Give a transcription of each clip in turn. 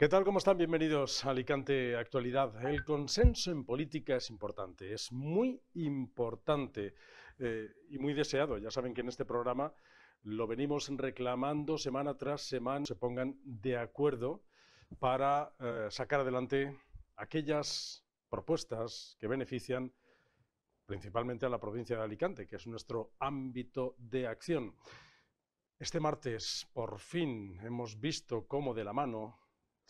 ¿Qué tal? ¿Cómo están? Bienvenidos a Alicante Actualidad. El consenso en política es importante, es muy importante eh, y muy deseado. Ya saben que en este programa lo venimos reclamando semana tras semana, se pongan de acuerdo para eh, sacar adelante aquellas propuestas que benefician principalmente a la provincia de Alicante, que es nuestro ámbito de acción. Este martes, por fin, hemos visto cómo de la mano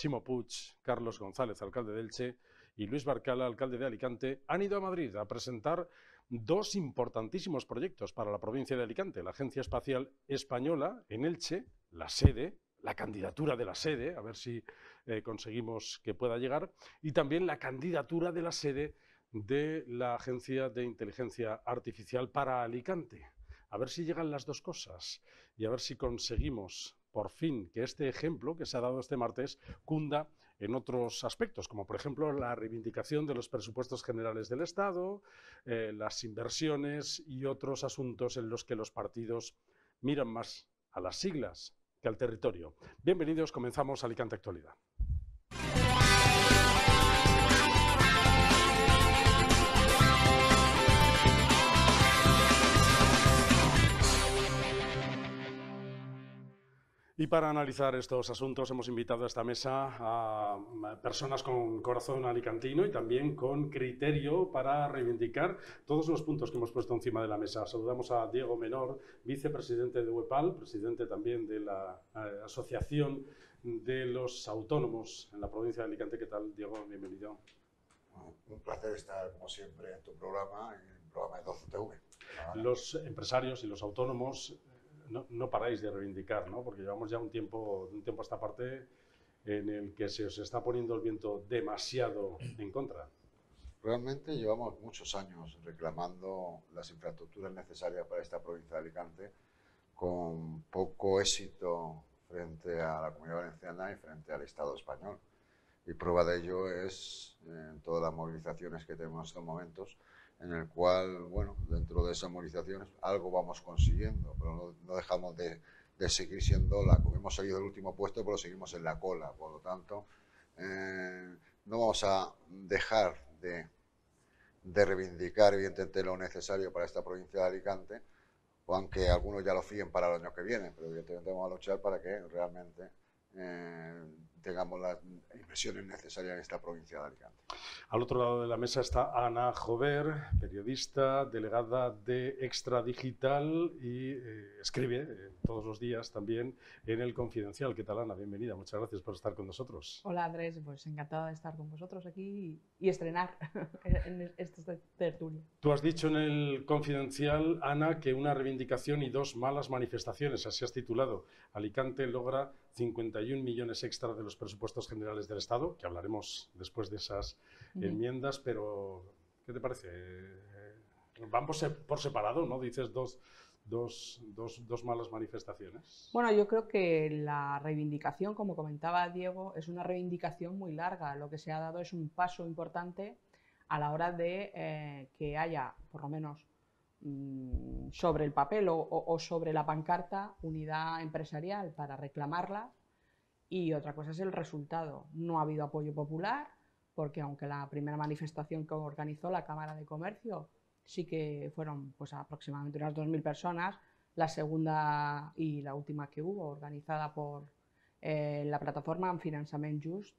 Chimo Puig, Carlos González, alcalde de Elche, y Luis Barcala, alcalde de Alicante, han ido a Madrid a presentar dos importantísimos proyectos para la provincia de Alicante. La Agencia Espacial Española en Elche, la sede, la candidatura de la sede, a ver si eh, conseguimos que pueda llegar, y también la candidatura de la sede de la Agencia de Inteligencia Artificial para Alicante. A ver si llegan las dos cosas y a ver si conseguimos por fin que este ejemplo que se ha dado este martes cunda en otros aspectos, como por ejemplo la reivindicación de los presupuestos generales del Estado, eh, las inversiones y otros asuntos en los que los partidos miran más a las siglas que al territorio. Bienvenidos, comenzamos Alicante Actualidad. Y para analizar estos asuntos hemos invitado a esta mesa a personas con corazón alicantino y también con criterio para reivindicar todos los puntos que hemos puesto encima de la mesa. Saludamos a Diego Menor, vicepresidente de UEPAL, presidente también de la eh, Asociación de los Autónomos en la provincia de Alicante. ¿Qué tal, Diego? Bienvenido. Un placer estar, como siempre, en tu programa, en el programa de 12TV. Los empresarios y los autónomos no, paráis de reivindicar, ¿no? porque llevamos ya un tiempo, un tiempo a esta parte en el que se os está poniendo el viento demasiado en contra. Realmente llevamos muchos años reclamando las infraestructuras necesarias para esta provincia de Alicante, con poco éxito frente a la Comunidad Valenciana y frente al Estado español. Y prueba de ello es eh, todas las movilizaciones que tenemos en estos momentos, en el cual, bueno, dentro de esas movilizaciones algo vamos consiguiendo, pero no, dejamos de, seguir siendo la... Hemos salido del último puesto, pero seguimos en la cola, por lo tanto, eh, no vamos a dejar de, de reivindicar, evidentemente, lo necesario para esta provincia de Alicante, aunque algunos ya lo fíen para el año que viene, pero evidentemente vamos a luchar para que realmente eh, tengamos las inversiones necesarias en esta provincia de Alicante. Al otro lado de la mesa está Ana Jover, periodista, delegada de Extra Digital y eh, escribe eh, todos los días también en El Confidencial. ¿Qué tal, Ana? Bienvenida. Muchas gracias por estar con nosotros. Hola, Andrés. Pues encantada de estar con vosotros aquí y, estrenar en esta tertulia. Tú has dicho en El Confidencial, Ana, que una reivindicación y dos malas manifestaciones, así has titulado. Alicante logra 51 millones extra de los presupuestos generales del Estado, que hablaremos después de esas enmiendas, pero ¿qué te parece? Eh, vamos por separado, ¿no? Dices dos, dos, dos, dos, malas manifestaciones. Bueno, yo creo que la reivindicación, como comentaba Diego, es una reivindicación muy larga. Lo que se ha dado es un paso importante a la hora de eh, que haya, por lo menos, sobre el papel o, sobre la pancarta, unidad empresarial para reclamarla y otra cosa es el resultado. No ha habido apoyo popular, porque aunque la primera manifestación que organizó la Cámara de Comercio sí que fueron pues, aproximadamente unas 2.000 personas, la segunda y la última que hubo, organizada por eh, la plataforma Financiament Just,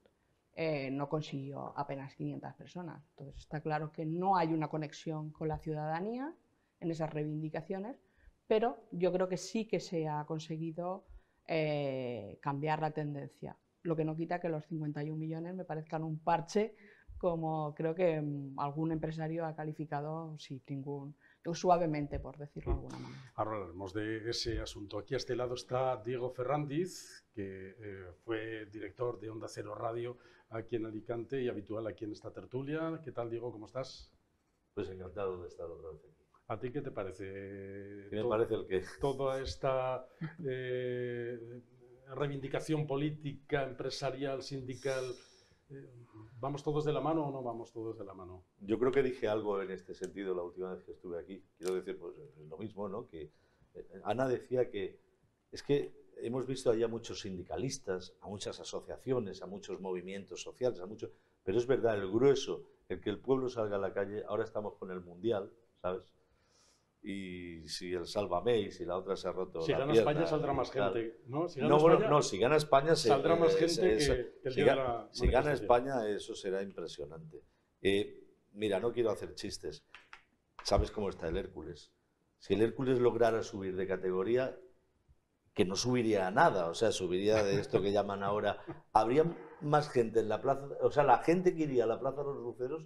eh, no consiguió apenas 500 personas. Entonces está claro que no hay una conexión con la ciudadanía en esas reivindicaciones, pero yo creo que sí que se ha conseguido eh, cambiar la tendencia. Lo que no quita que los 51 millones me parezcan un parche, como creo que mm, algún empresario ha calificado sin ningún suavemente, por decirlo de alguna manera. Ahora hablaremos de ese asunto. Aquí a este lado está Diego Ferrandiz, que eh, fue director de Onda Cero Radio aquí en Alicante y habitual aquí en esta tertulia. ¿Qué tal, Diego? ¿Cómo estás? Pues encantado de estar otra vez aquí. ¿A ti qué te parece? ¿Qué me parece el qué? Toda esta eh, reivindicación política, empresarial, sindical. Eh, ¿Vamos todos de la mano o no vamos todos de la mano? Yo creo que dije algo en este sentido la última vez que estuve aquí. Quiero decir, pues lo mismo, ¿no? Que eh, Ana decía que es que hemos visto allá muchos sindicalistas, a muchas asociaciones, a muchos movimientos sociales, a muchos, pero es verdad, el grueso, el que el pueblo salga a la calle, ahora estamos con el Mundial, ¿sabes? Y si el Sálvame y si la otra se ha roto Si la gana pierna España saldrá más gente, ¿no? Si gana No, España, no, si gana España saldrá más eh, gente que, el si día de ga- la si gana. España, eso será impresionante. Eh, mira, no quiero hacer chistes. ¿Sabes cómo está el Hércules? Si el Hércules lograra subir de categoría, que no subiría a nada, o sea, subiría de esto que llaman ahora. Habría más gente en la plaza, o sea, la gente que iría a la Plaza de los Luceros,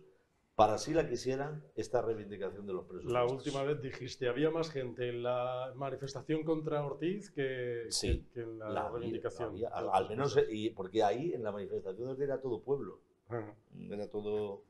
para si la quisieran, esta reivindicación de los presupuestos. La última vez dijiste, había más gente en la manifestación contra Ortiz que, Sí, que- que en la, reivindicación. había, al, al menos, eh, y porque ahí en la manifestación era todo pueblo, Ajá. era todo...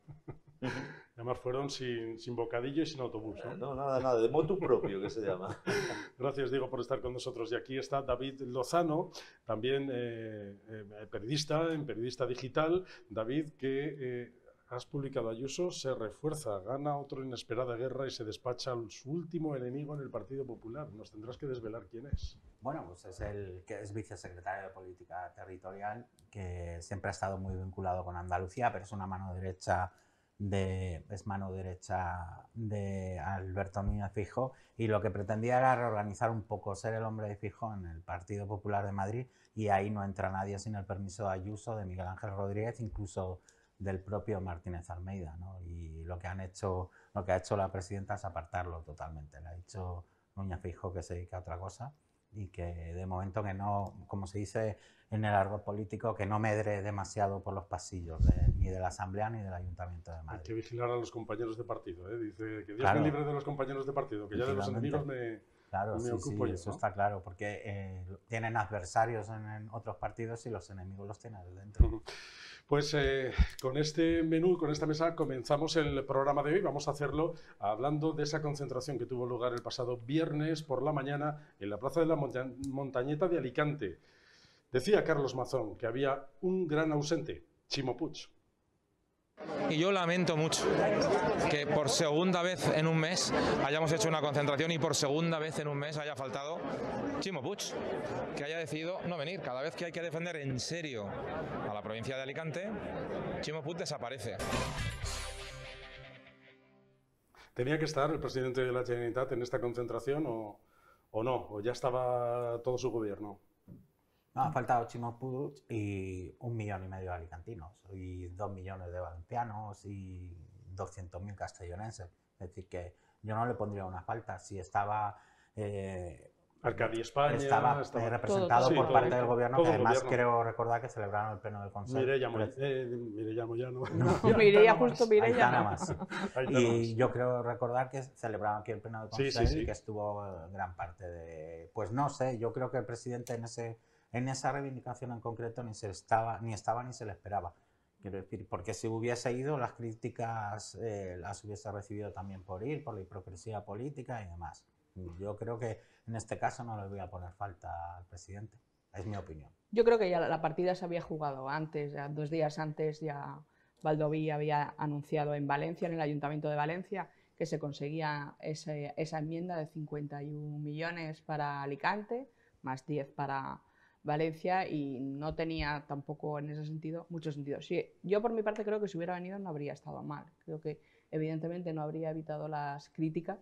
Además fueron sin, sin bocadillo y sin autobús. ¿no? No, nada, nada, de motu propio que se llama. Gracias, Diego, por estar con nosotros. Y aquí está David Lozano, también eh, eh, periodista, en periodista digital. David, que eh, has publicado Ayuso, se refuerza, gana otra inesperada guerra y se despacha a su último enemigo en el Partido Popular. Nos tendrás que desvelar quién es. Bueno, pues es el que es vicesecretario de Política Territorial, que siempre ha estado muy vinculado con Andalucía, pero es una mano derecha de es mano derecha de Alberto Núñez Fijo y lo que pretendía era reorganizar un poco, ser el hombre de Fijo en el Partido Popular de Madrid y ahí no entra nadie sin el permiso de Ayuso, de Miguel Ángel Rodríguez, incluso del propio Martínez Almeida, ¿no? Y lo que han hecho, lo que ha hecho la presidenta es apartarlo totalmente. Le ha dicho Núñez Fijo que se dedica a otra cosa y que de momento que no, como se dice en el argot político, que no medre demasiado por los pasillos de- ni de la Asamblea ni del Ayuntamiento de Hay que Madrid. vigilar a los compañeros de partido. ¿eh? Dice que Dios Claro. me libre de los compañeros de partido, que ya de los enemigos me... Claro, me sí, sí, ocupo yo, eso ¿no? está claro, porque eh, tienen adversarios en, en otros partidos y los enemigos los tienen dentro. Pues eh, con este menú, con esta mesa, comenzamos el programa de hoy. Vamos a hacerlo hablando de esa concentración que tuvo lugar el pasado viernes por la mañana en la Plaza de la Monta- Montañeta de Alicante. Decía Carlos Mazón que había un gran ausente, Chimo Puig. Y yo lamento mucho que por segunda vez en un mes hayamos hecho una concentración y por segunda vez en un mes haya faltado Chimo Puig, que haya decidido no venir. Cada vez que hay que defender en serio a la provincia de Alicante, Chimo Puig desaparece. ¿Tenía que estar el presidente de la Generalitat en esta concentración o, o no? ¿O ya estaba todo su gobierno? No, ha faltado Chimo Puig y un millón y medio de alicantinos, y dos millones de valencianos y 200.000 castellonenses. Es decir, que yo no le pondría una falta. Si estaba, eh, Arcadia España, estaba, estaba- eh, representado por parte del gobierno, que además gobierno. creo recordar que celebraron el pleno del Consejo. Mireia, eh, Mireia Moyano. Mireia, justo Mireia. No. más. Y yo creo recordar que celebraron aquí el pleno del Sí, sí, Consejo sí. y que estuvo eh, gran parte de... Pues no sé, yo creo que el presidente en, ese, en esa reivindicación en concreto ni, se estaba, ni estaba ni se le esperaba. Quiero decir, porque si hubiese ido, las críticas eh, las hubiese recibido también por ir, por la hipocresía política y demás. Yo creo que en este caso no le voy a poner falta al presidente. Es mi opinión. Yo creo que ya la- partida se había jugado antes, ya dos días antes ya Valdoví había anunciado en Valencia, en el Ayuntamiento de Valencia, que se conseguía ese- esa enmienda de 51 millones para Alicante, más 10 para Valencia y no tenía tampoco en ese sentido mucho sentido. Sí, yo por mi parte creo que si hubiera venido no habría estado mal. Creo que evidentemente no habría evitado las críticas,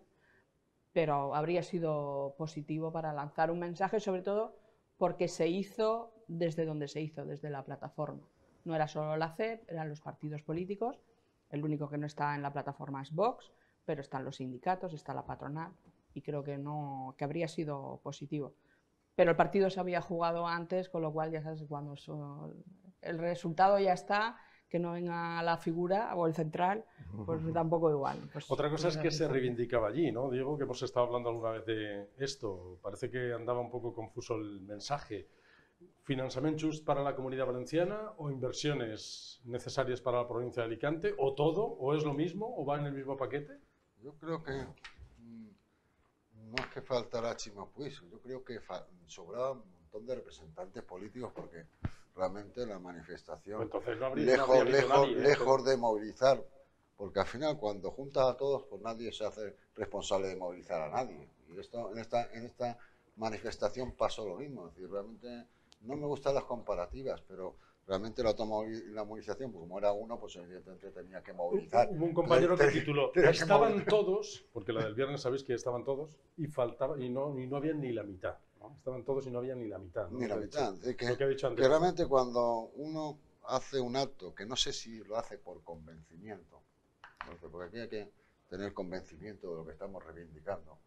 pero habría sido positivo para lanzar un mensaje, sobre todo porque se hizo desde donde se hizo, desde la plataforma. No era solo la CEP, eran los partidos políticos. El único que no está en la plataforma es Vox, pero están los sindicatos, está la patronal, y creo que, no, que habría sido positivo. Pero el partido se había jugado antes, con lo cual ya sabes, cuando so- el resultado ya está, que no venga la figura o el central, pues tampoco igual. Pues, Otra cosa es pues que así se reivindicaba allí, ¿no? Diego, que hemos estado hablando alguna vez de esto. Parece que andaba un poco confuso el mensaje. ¿Financiamiento just para la comunidad valenciana o inversiones necesarias para la provincia de Alicante? ¿O todo? ¿O es lo mismo? ¿O va en el mismo paquete? Yo creo que no es que faltara Chimo Puig, yo creo que fa- sobraba un montón de representantes políticos porque realmente la manifestación, Entonces no habría, no lejos, habría habido lejos, nadie, ¿eh? lejos de movilizar, porque al final cuando juntas a todos, pues nadie se hace responsable de movilizar a nadie. Y esto en esta, en esta manifestación pasó lo mismo. Es decir, realmente no me gustan las comparativas, pero realmente la, la movilización, pues como era uno, pues evidentemente tenía que movilizar. Hubo un compañero que tituló, estaban todos, porque la del viernes sabéis que estaban todos, y faltaba, y no, y no había ni la mitad. Estaban todos y no había ni la mitad. Ni la mitad. que, que, que realmente cuando uno hace un acto, que no sé si lo hace por convencimiento, porque aquí hay que tener convencimiento de lo que estamos reivindicando.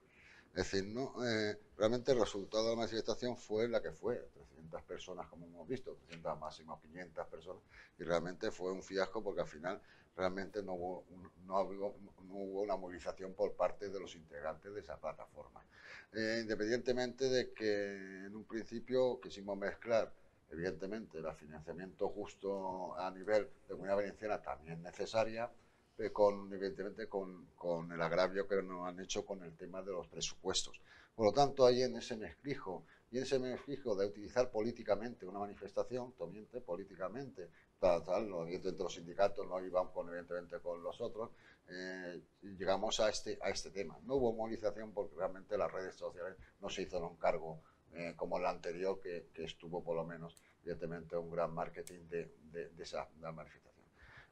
Es decir, no, eh, realmente el resultado de la manifestación fue la que fue, 300 personas como hemos visto, 300 máximo 500 personas, y realmente fue un fiasco porque al final realmente no hubo, no, hubo, una movilización por parte de los integrantes de esa plataforma. Eh, independientemente de que en un principio quisimos mezclar evidentemente el financiamiento justo a nivel de comunidad valenciana también necesaria, eh, con, evidentemente con, con, el agravio que nos han hecho con el tema de los presupuestos. Por lo tanto, ahí en ese mezclijo, y en ese mezclijo de utilizar políticamente una manifestación, tomiente políticamente, tal, tal, no, evidentemente los sindicatos no iban con, evidentemente con los otros, eh, llegamos a este, a este tema. No hubo movilización porque realmente las redes sociales no se hicieron cargo eh, como la anterior, que, que, estuvo por lo menos, evidentemente, un gran marketing de, de, de esa manifestación.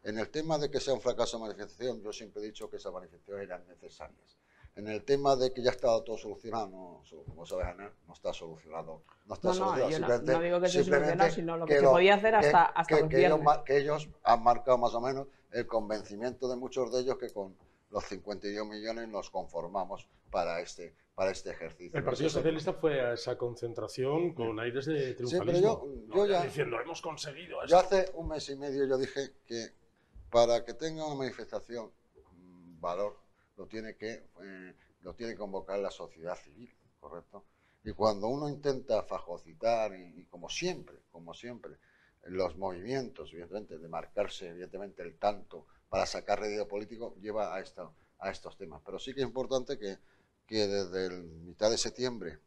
En el tema de que sea un fracaso de manifestación, yo siempre he dicho que esas manifestaciones eran necesarias. En el tema de que ya estaba todo solucionado, no, como sabes, Ana, no está solucionado. No está solucionado. no, digo que solucionado, sino lo que, se podía hacer hasta, hasta que, que ellos, que ellos han marcado más o menos el convencimiento de muchos de ellos que con los 52 millones nos conformamos para este, para este ejercicio. El Partido Socialista fue a esa concentración con aires de triunfalismo. yo, ya, diciendo, hemos conseguido esto. Ya hace un mes y medio yo dije que para que tenga una manifestación mm, valor, lo tiene que eh, lo tiene convocar la sociedad civil, ¿correcto? Y cuando uno intenta fagocitar, y, como siempre, como siempre, los movimientos, evidentemente, de marcarse, evidentemente, el tanto para sacar rédito político, lleva a, esta, a estos temas. Pero sí que es importante que, que desde el mitad de septiembre,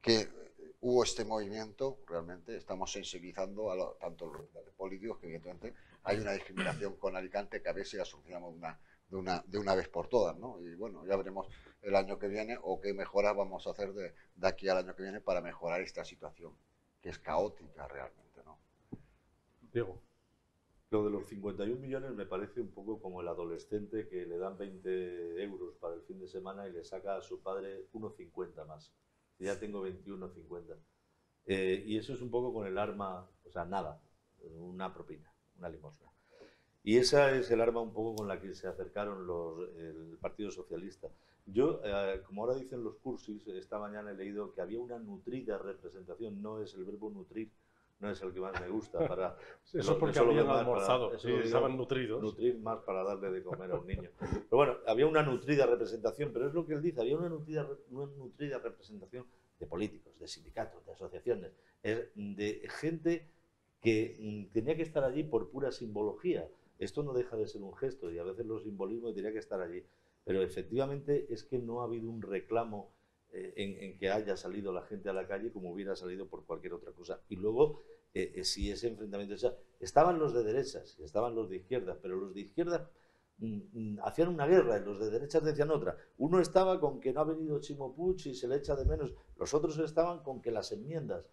que hubo este movimiento, realmente estamos sensibilizando a tanto los políticos que evidentemente hay una discriminación con Alicante que a ver si la solucionamos una, de, una, de una vez por todas, ¿no? Y bueno, ya veremos el año que viene o qué mejoras vamos a hacer de, de aquí al año que viene para mejorar esta situación, que es caótica realmente, ¿no? Diego. Lo de los 51 millones me parece un poco como el adolescente que le dan 20 euros para el fin de semana y le saca a su padre 1,50 más. Ya tengo 21,50. Eh, y eso es un poco con el arma, o sea, nada, una propina una limosna. Y esa es el arma un poco con la que se acercaron los, el Partido Socialista. Yo, eh, como ahora dicen los cursis, esta mañana he leído que había una nutrida representación, no es el verbo nutrir, no es el que más me gusta para... eso porque habían almorzado, estaban nutridos. Nutrir más para darle de comer a un niño. Pero bueno, había una nutrida representación, pero es lo que él dice, había una nutrida, una nutrida representación de políticos, de sindicatos, de asociaciones, de gente que mm, tenía que estar allí por pura simbología. Esto no deja de ser un gesto y a veces los simbolismos tenía que estar allí. Pero efectivamente es que no ha habido un reclamo eh, en, que haya salido la gente a la calle como hubiera salido por cualquier otra cosa. Y luego, eh, eh, si ese enfrentamiento... estaban los de derechas estaban los de izquierdas, pero los de izquierdas mm, mm, hacían una guerra y los de derechas decían otra. Uno estaba con que no ha venido Chimo Puig y se le echa de menos. Los otros estaban con que las enmiendas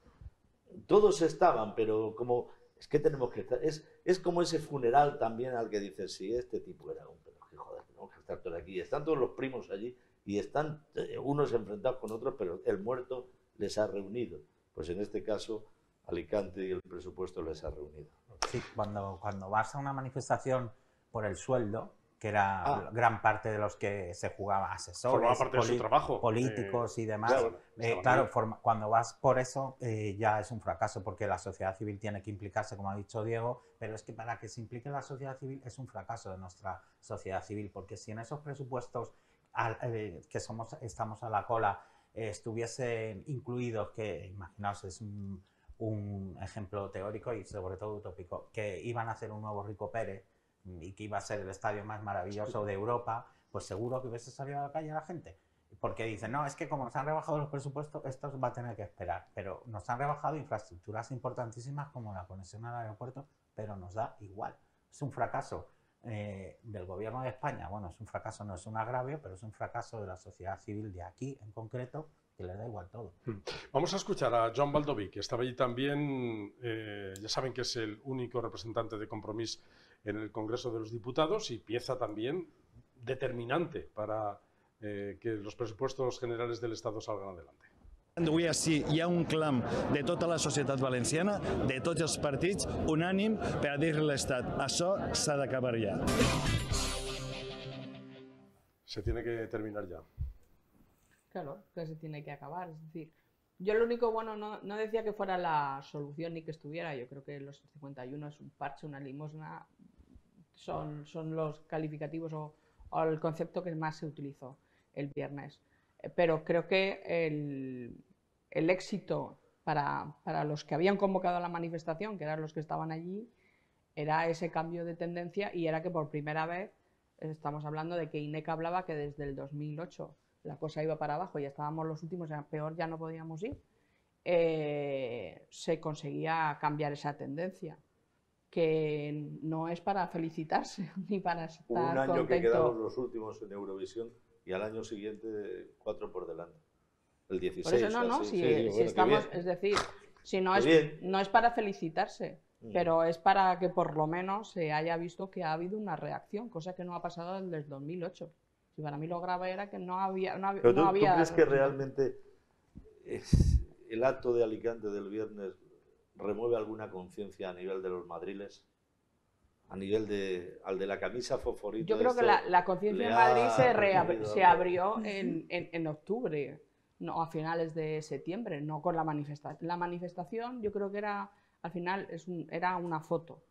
todos estaban, pero como es que tenemos que estar, es, es como ese funeral también al que dices, si este tipo era un pero joder, tenemos que estar todos aquí, están todos los primos allí y están eh, unos enfrentados con otros, pero el muerto les ha reunido. Pues en este caso, Alicante y el presupuesto les ha reunido. Sí, cuando, cuando vas a una manifestación por el sueldo, que era ah. gran parte de los que se jugaba asesores, políticos y demás. claro, eh, cuando vas por eso eh, ya es un fracaso porque la sociedad civil tiene que implicarse, como ha dicho Diego, pero es que para que se implique la sociedad civil es un fracaso de nuestra sociedad civil, porque si en esos presupuestos eh, que somos, estamos a la cola estuviesen incluidos, que imaginaos es un, un ejemplo teórico y sobre todo utópico, que iban a hacer un nuevo Rico Pérez, y que iba a ser el estadio más maravilloso de Europa, pues seguro que hubiese salido a la calle la gente. Porque dicen, no, es que como nos han rebajado los presupuestos, esto va a tener que esperar. Pero nos han rebajado infraestructuras importantísimas como la conexión al aeropuerto, pero nos da igual. Es un fracaso eh, del gobierno de España. Bueno, es un fracaso, no es un agravio, pero es un fracaso de la sociedad civil de aquí en concreto, que les da igual todo. Vamos a escuchar a John Baldoví, que estaba allí también, eh, ya saben que es el único representante de Compromís en el Congreso de los Diputados y pieza también determinante para eh, que los presupuestos generales del Estado salgan adelante. Avui així hi ha un clam de tota la societat valenciana, de tots els partits, unànim per a dir a l'Estat això s'ha d'acabar ja. Se tiene que terminar ya. Claro, que se tiene que acabar. Es decir, yo lo único bueno no, no decía que fuera la solución ni que estuviera. Yo creo que los 51 es un parche, una limosna. Son, son los calificativos o, o el concepto que más se utilizó el viernes. Pero creo que el, el éxito para, para los que habían convocado a la manifestación, que eran los que estaban allí, era ese cambio de tendencia y era que por primera vez estamos hablando de que INEC hablaba que desde el 2008 la cosa iba para abajo, ya estábamos los últimos, ya peor ya no podíamos ir, eh, se conseguía cambiar esa tendencia, que no es para felicitarse ni para estar Hubo un año que quedamos los últimos en Eurovisión y al año siguiente cuatro por delante. El 16. Por eso no, no, si, sí, si bueno, estamos, es decir, si no es, no es para felicitarse, Mm. pero es para que por lo menos se haya visto que ha habido una reacción, cosa que no ha pasado desde el 2008. Si para mí lo grave era que no había, no, Pero no tú, tú había crees que realmente es- el acto de Alicante del viernes remueve alguna conciencia a nivel de los madriles? A nivel de, al de la camisa fosforita. Yo creo que la, la conciencia en Madrid se, reab- se abrió en, en- en octubre, no a finales de septiembre, no con la manifestación. La manifestación yo creo que era, al final, es un- era una foto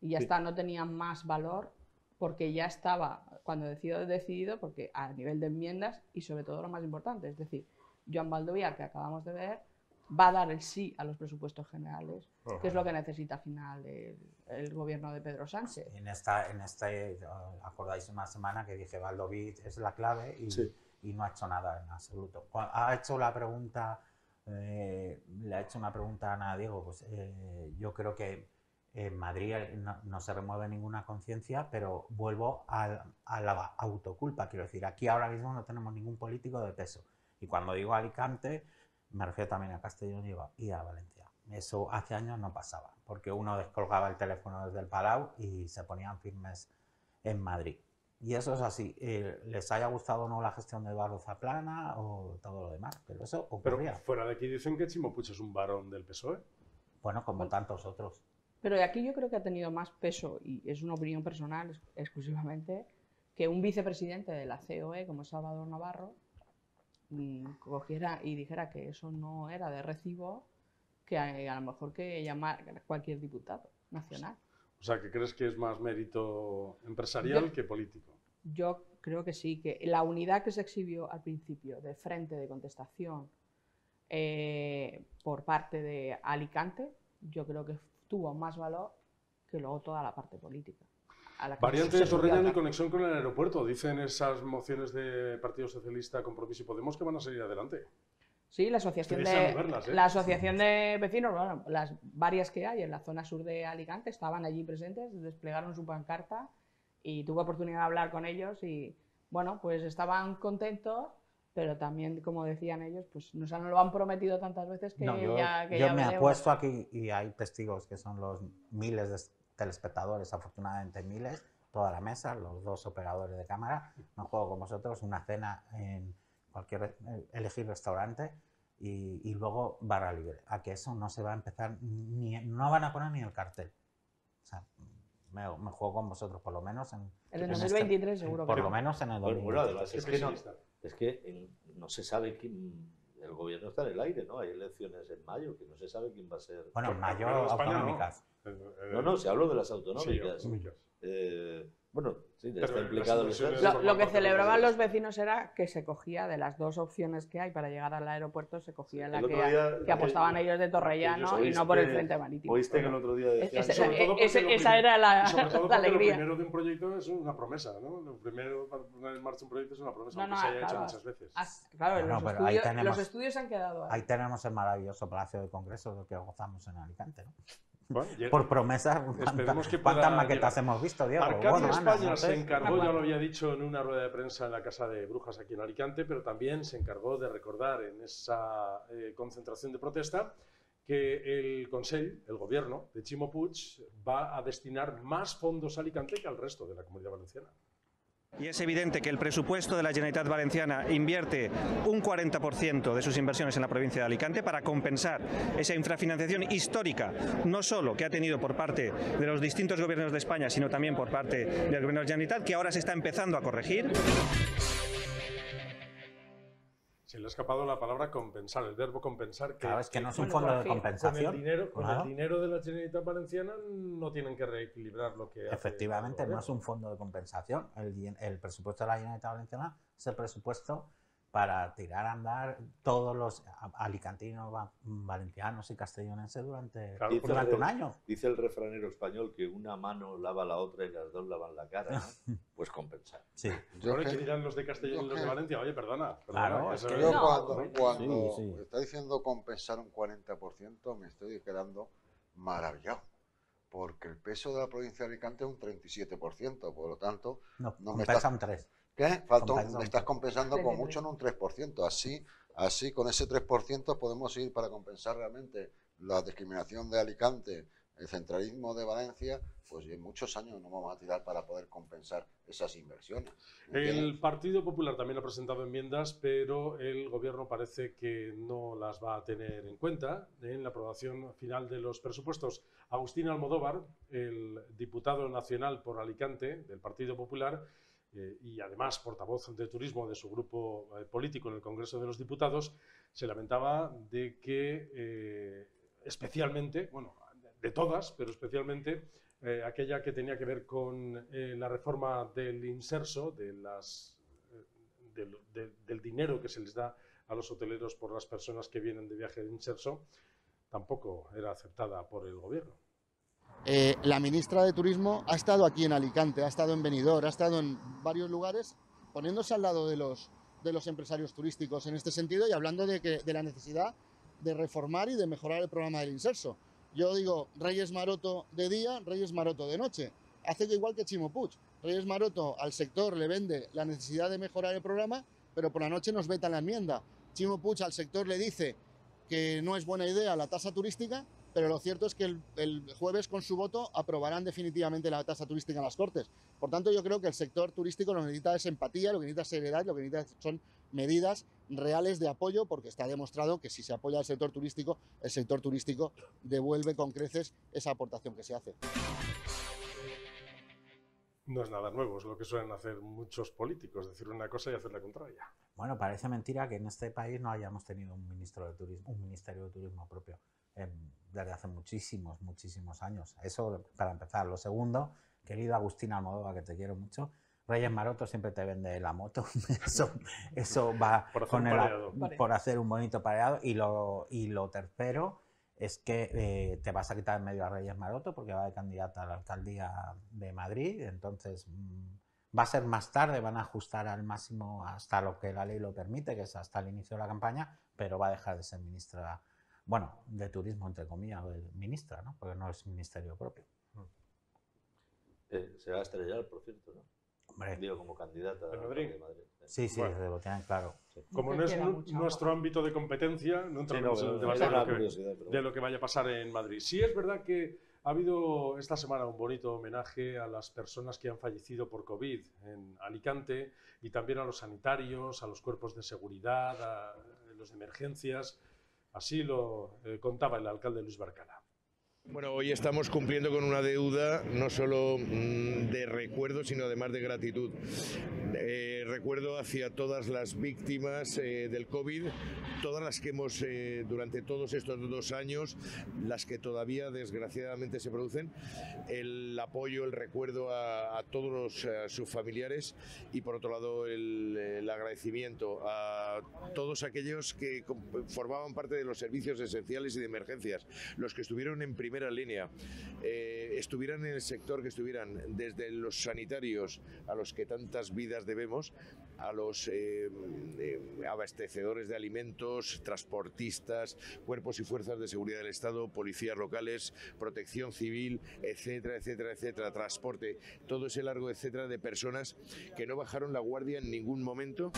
y ya Sí. está, no tenía más valor porque ya estaba, cuando decidido, decidido, porque a nivel de enmiendas y sobre todo lo más importante, es decir, Joan Baldovia, que acabamos de ver, va a dar el sí a los presupuestos generales, que es lo que necesita al final el, el gobierno de Pedro Sánchez. En esta, en este, eh, acordáis una semana que dije Valdovid es la clave y, Sí. y no ha hecho nada en absoluto. Ha hecho la pregunta, eh, le ha hecho una pregunta a Ana Diego, pues eh, yo creo que en Madrid no, no se remueve ninguna conciencia, pero vuelvo al- a, la autoculpa, quiero decir, aquí ahora mismo no tenemos ningún político de peso. Y cuando digo Alicante, me refiero también a Castellón y a- Valencia. Eso hace años no pasaba, porque uno descolgaba el teléfono desde el Palau y se ponían firmes en Madrid. Y eso es así. eh, les haya gustado o no la gestión de Eduardo Zaplana o todo lo demás, pero eso Pero ocurría. fuera de aquí dicen que Chimo Puig es un varón del PSOE. Bueno, como tantos otros. Pero aquí yo creo que ha tenido más peso, y es una opinión personal ex- exclusivamente, que un vicepresidente de la COE como Salvador Navarro cogiera y dijera que eso no era de recibo, que a, a lo mejor que llamar a cualquier diputado nacional. O sea, que crees que es más mérito empresarial Yo- que político. Yo creo que sí, que la unidad que se exhibió al principio de frente de contestación eh, por parte de Alicante, yo creo que tuvo más valor que luego toda la parte política. A la que Variante de Torrellano y conexión con el aeropuerto. Dicen esas mociones de Partido Socialista, Compromiso y Podemos que van a salir adelante. Sí, la asociación, de, moverlas, ¿eh? la asociación de vecinos, bueno, las varias que hay en la zona sur de Alicante estaban allí presentes, desplegaron su pancarta y tuve oportunidad de hablar con ellos y bueno, pues estaban contentos, pero también, como decían ellos, pues nos han, lo han prometido tantas veces que No, yo ya, que yo ya me apuesto aquí y hay testigos que son los miles de telespectadores, afortunadamente miles, toda la mesa, los dos operadores de cámara. No juego con vosotros una cena en cualquier eh, elegir restaurante y, y luego barra libre. A que eso no se va a empezar ni no van a poner ni el cartel. O sea, me, me juego con vosotros por lo menos en, En el en este- 2023 seguro que por no. lo menos en el Bueno, bueno, 2023. además es que, no, es que no se sabe quién. El gobierno está en el aire, ¿no? Hay elecciones en mayo que no se sabe quién va a ser. Bueno, en mayo autonómicas. No, no, se habló de las sí, autonómicas. Eh, bueno, sí, Pero está implicado. Lo, lo que celebraban los vecinos era que se cogía de las dos opciones que hay para llegar al aeropuerto, se cogía El la que, día, que apostaban eh, ellos de Torrellano y oíste- no por el frente marítimo. Oíste que el otro día decían. Porque ese- lo esa era la, Y sobre todo la alegría. lo primero de un proyecto es una promesa, ¿no? Lo primero para poner en marcha un proyecto es una promesa, No, aunque no, se haya hecho claro. muchas veces. Ah, claro, los, pero ahí estudios, tenemos- los estudios han quedado ahí. Ahí tenemos el maravilloso Palacio de Congresos del que gozamos en Alicante, ¿no? Bueno, Por promesas, Esperemos ¿cuántas, que cuántas maquetas llegar. hemos visto, Diego? Arcadia Bueno, Ana, España no se encargó, ya lo había dicho en una rueda de prensa en la Casa de Brujas aquí en Alicante, pero también se encargó de recordar en esa eh, concentración de protesta que el Consell, el gobierno de Chimo Puig, va a destinar más fondos a Alicante que al resto de la comunidad valenciana. Y es evidente que el presupuesto de la Generalitat Valenciana invierte un 40% de sus inversiones en la provincia de Alicante para compensar esa infrafinanciación histórica, no solo que ha tenido por parte de los distintos gobiernos de España, sino también por parte del gobierno de la Generalitat, que ahora se está empezando a corregir. Se le ha escapado la palabra compensar, el verbo compensar. Que, Claro, es que no es un fondo de corregir. con el compensación. dinero, con Claro. el dinero de la Generalitat Valenciana no tienen que reequilibrar lo que hace Efectivamente, no es un fondo de compensación. El, el presupuesto de la Generalitat Valenciana es el presupuesto para tirar a andar todos los alicantinos, va- valencianos y castellonenses durante, Claro, durante el un año. Dice el refranero español que una mano lava la otra y las dos lavan la cara. ¿no? Pues compensar. Sí. Yo Bueno, ¿y que- ¿qué dirán los de Castellón y los de Valencia? Oye, perdona. Claro, perdona, es eso que Yo No, cuando, cuando Sí, sí. está diciendo compensar un 40%, me estoy quedando maravillado. Porque el peso de la provincia de Alicante es un 37%, por lo tanto, No, No me compensa un 3. ¿Qué? Falta un- estás compensando sí, mucho en un 3%. Así, así con ese 3% podemos ir para compensar realmente la discriminación de Alicante, el centralismo de Valencia, pues en muchos años no vamos a tirar para poder compensar esas inversiones. ¿me El? Partido Popular también ha presentado enmiendas, pero el Gobierno parece que no las va a tener en cuenta en la aprobación final de los presupuestos. Agustín Almodóvar, el diputado nacional por Alicante del Partido Popular eh, y además portavoz de turismo de su grupo eh, político en el Congreso de los Diputados, se lamentaba de que eh, especialmente, bueno, de todas, pero especialmente aquella que tenía que ver con la reforma del inserso, del, de- del dinero que se les da a los hoteleros por las personas que vienen de viaje de inserso, tampoco era aceptada por el gobierno. Eh, la ministra de Turismo ha estado aquí en Alicante, ha estado en Benidorm, ha estado en varios lugares poniéndose al lado de los, de los empresarios turísticos en este sentido y hablando de, que, de la necesidad de reformar y de mejorar el programa del inserso. Yo digo, Reyes Maroto de día, Reyes Maroto de noche. Hace que igual que Chimo Puig. Reyes Maroto al sector le vende la necesidad de mejorar el programa, pero por la noche nos vetan la enmienda. Chimo Puig al sector le dice que no es buena idea la tasa turística, pero lo cierto es que el, el jueves con su voto aprobarán definitivamente la tasa turística en las Cortes. Por tanto, yo creo que el sector turístico lo que necesita es empatía, lo que necesita es seriedad, lo que necesita son medidas reales de apoyo, porque está demostrado que si se apoya al sector turístico, el sector turístico devuelve con creces esa aportación que se hace. No es nada nuevo, es lo que suelen hacer muchos políticos, decir una cosa y hacer la contraria. Bueno, parece mentira que en este país no hayamos tenido un ministro de turismo, un ministerio de turismo propio eh, desde hace muchísimos, muchísimos años. Eso para empezar. Lo segundo, querido Agustín Almodóvar, que te quiero mucho, Reyes Maroto siempre te vende la moto. eso, eso va Por hacer con un el, por hacer un bonito pareado. Y lo, y lo tercero es que eh, te vas a quitar en medio a Reyes Maroto porque va de candidata a la alcaldía de Madrid. Entonces mm, va a ser más tarde, van a ajustar al máximo hasta lo que la ley lo permite, que es hasta el inicio de la campaña, pero va a dejar de ser ministra, bueno, de turismo, entre comillas, de ministra, ¿no? porque no es ministerio propio. Eh, se va a estrellar, por cierto, ¿no? Hombre, Digo, como candidata ¿En a Madrid? de Madrid. sí, sí, Bueno. desde lo tienen claro. Como no es nuestro ámbito de competencia, no Sí, no, entraremos en el debate de pero de lo que vaya a pasar en Madrid. Sí es verdad que ha habido esta semana un bonito homenaje a las personas que han fallecido por COVID en Alicante y también a los sanitarios, a los cuerpos de seguridad, a los de emergencias. Así lo eh, contaba el alcalde Luis Barcala. Bueno, hoy estamos cumpliendo con una deuda no solo mm, de recuerdo, sino además de gratitud. Eh, recuerdo hacia todas las víctimas eh, del COVID, todas las que hemos eh, durante todos estos dos años, las que todavía desgraciadamente se producen, el apoyo, el recuerdo a, a todos los, eh, sus familiares y por otro lado el, el agradecimiento a todos aquellos que formaban parte de los servicios esenciales y de emergencias, los que estuvieron en primera línea, eh, estuvieran en el sector que estuvieran, desde los sanitarios a los que tantas vidas debemos a los eh, eh, abastecedores de alimentos, transportistas, cuerpos y fuerzas de seguridad del Estado, policías locales, protección civil, etcétera, etcétera, etcétera, transporte, todo ese largo etcétera de personas que no bajaron la guardia en ningún momento.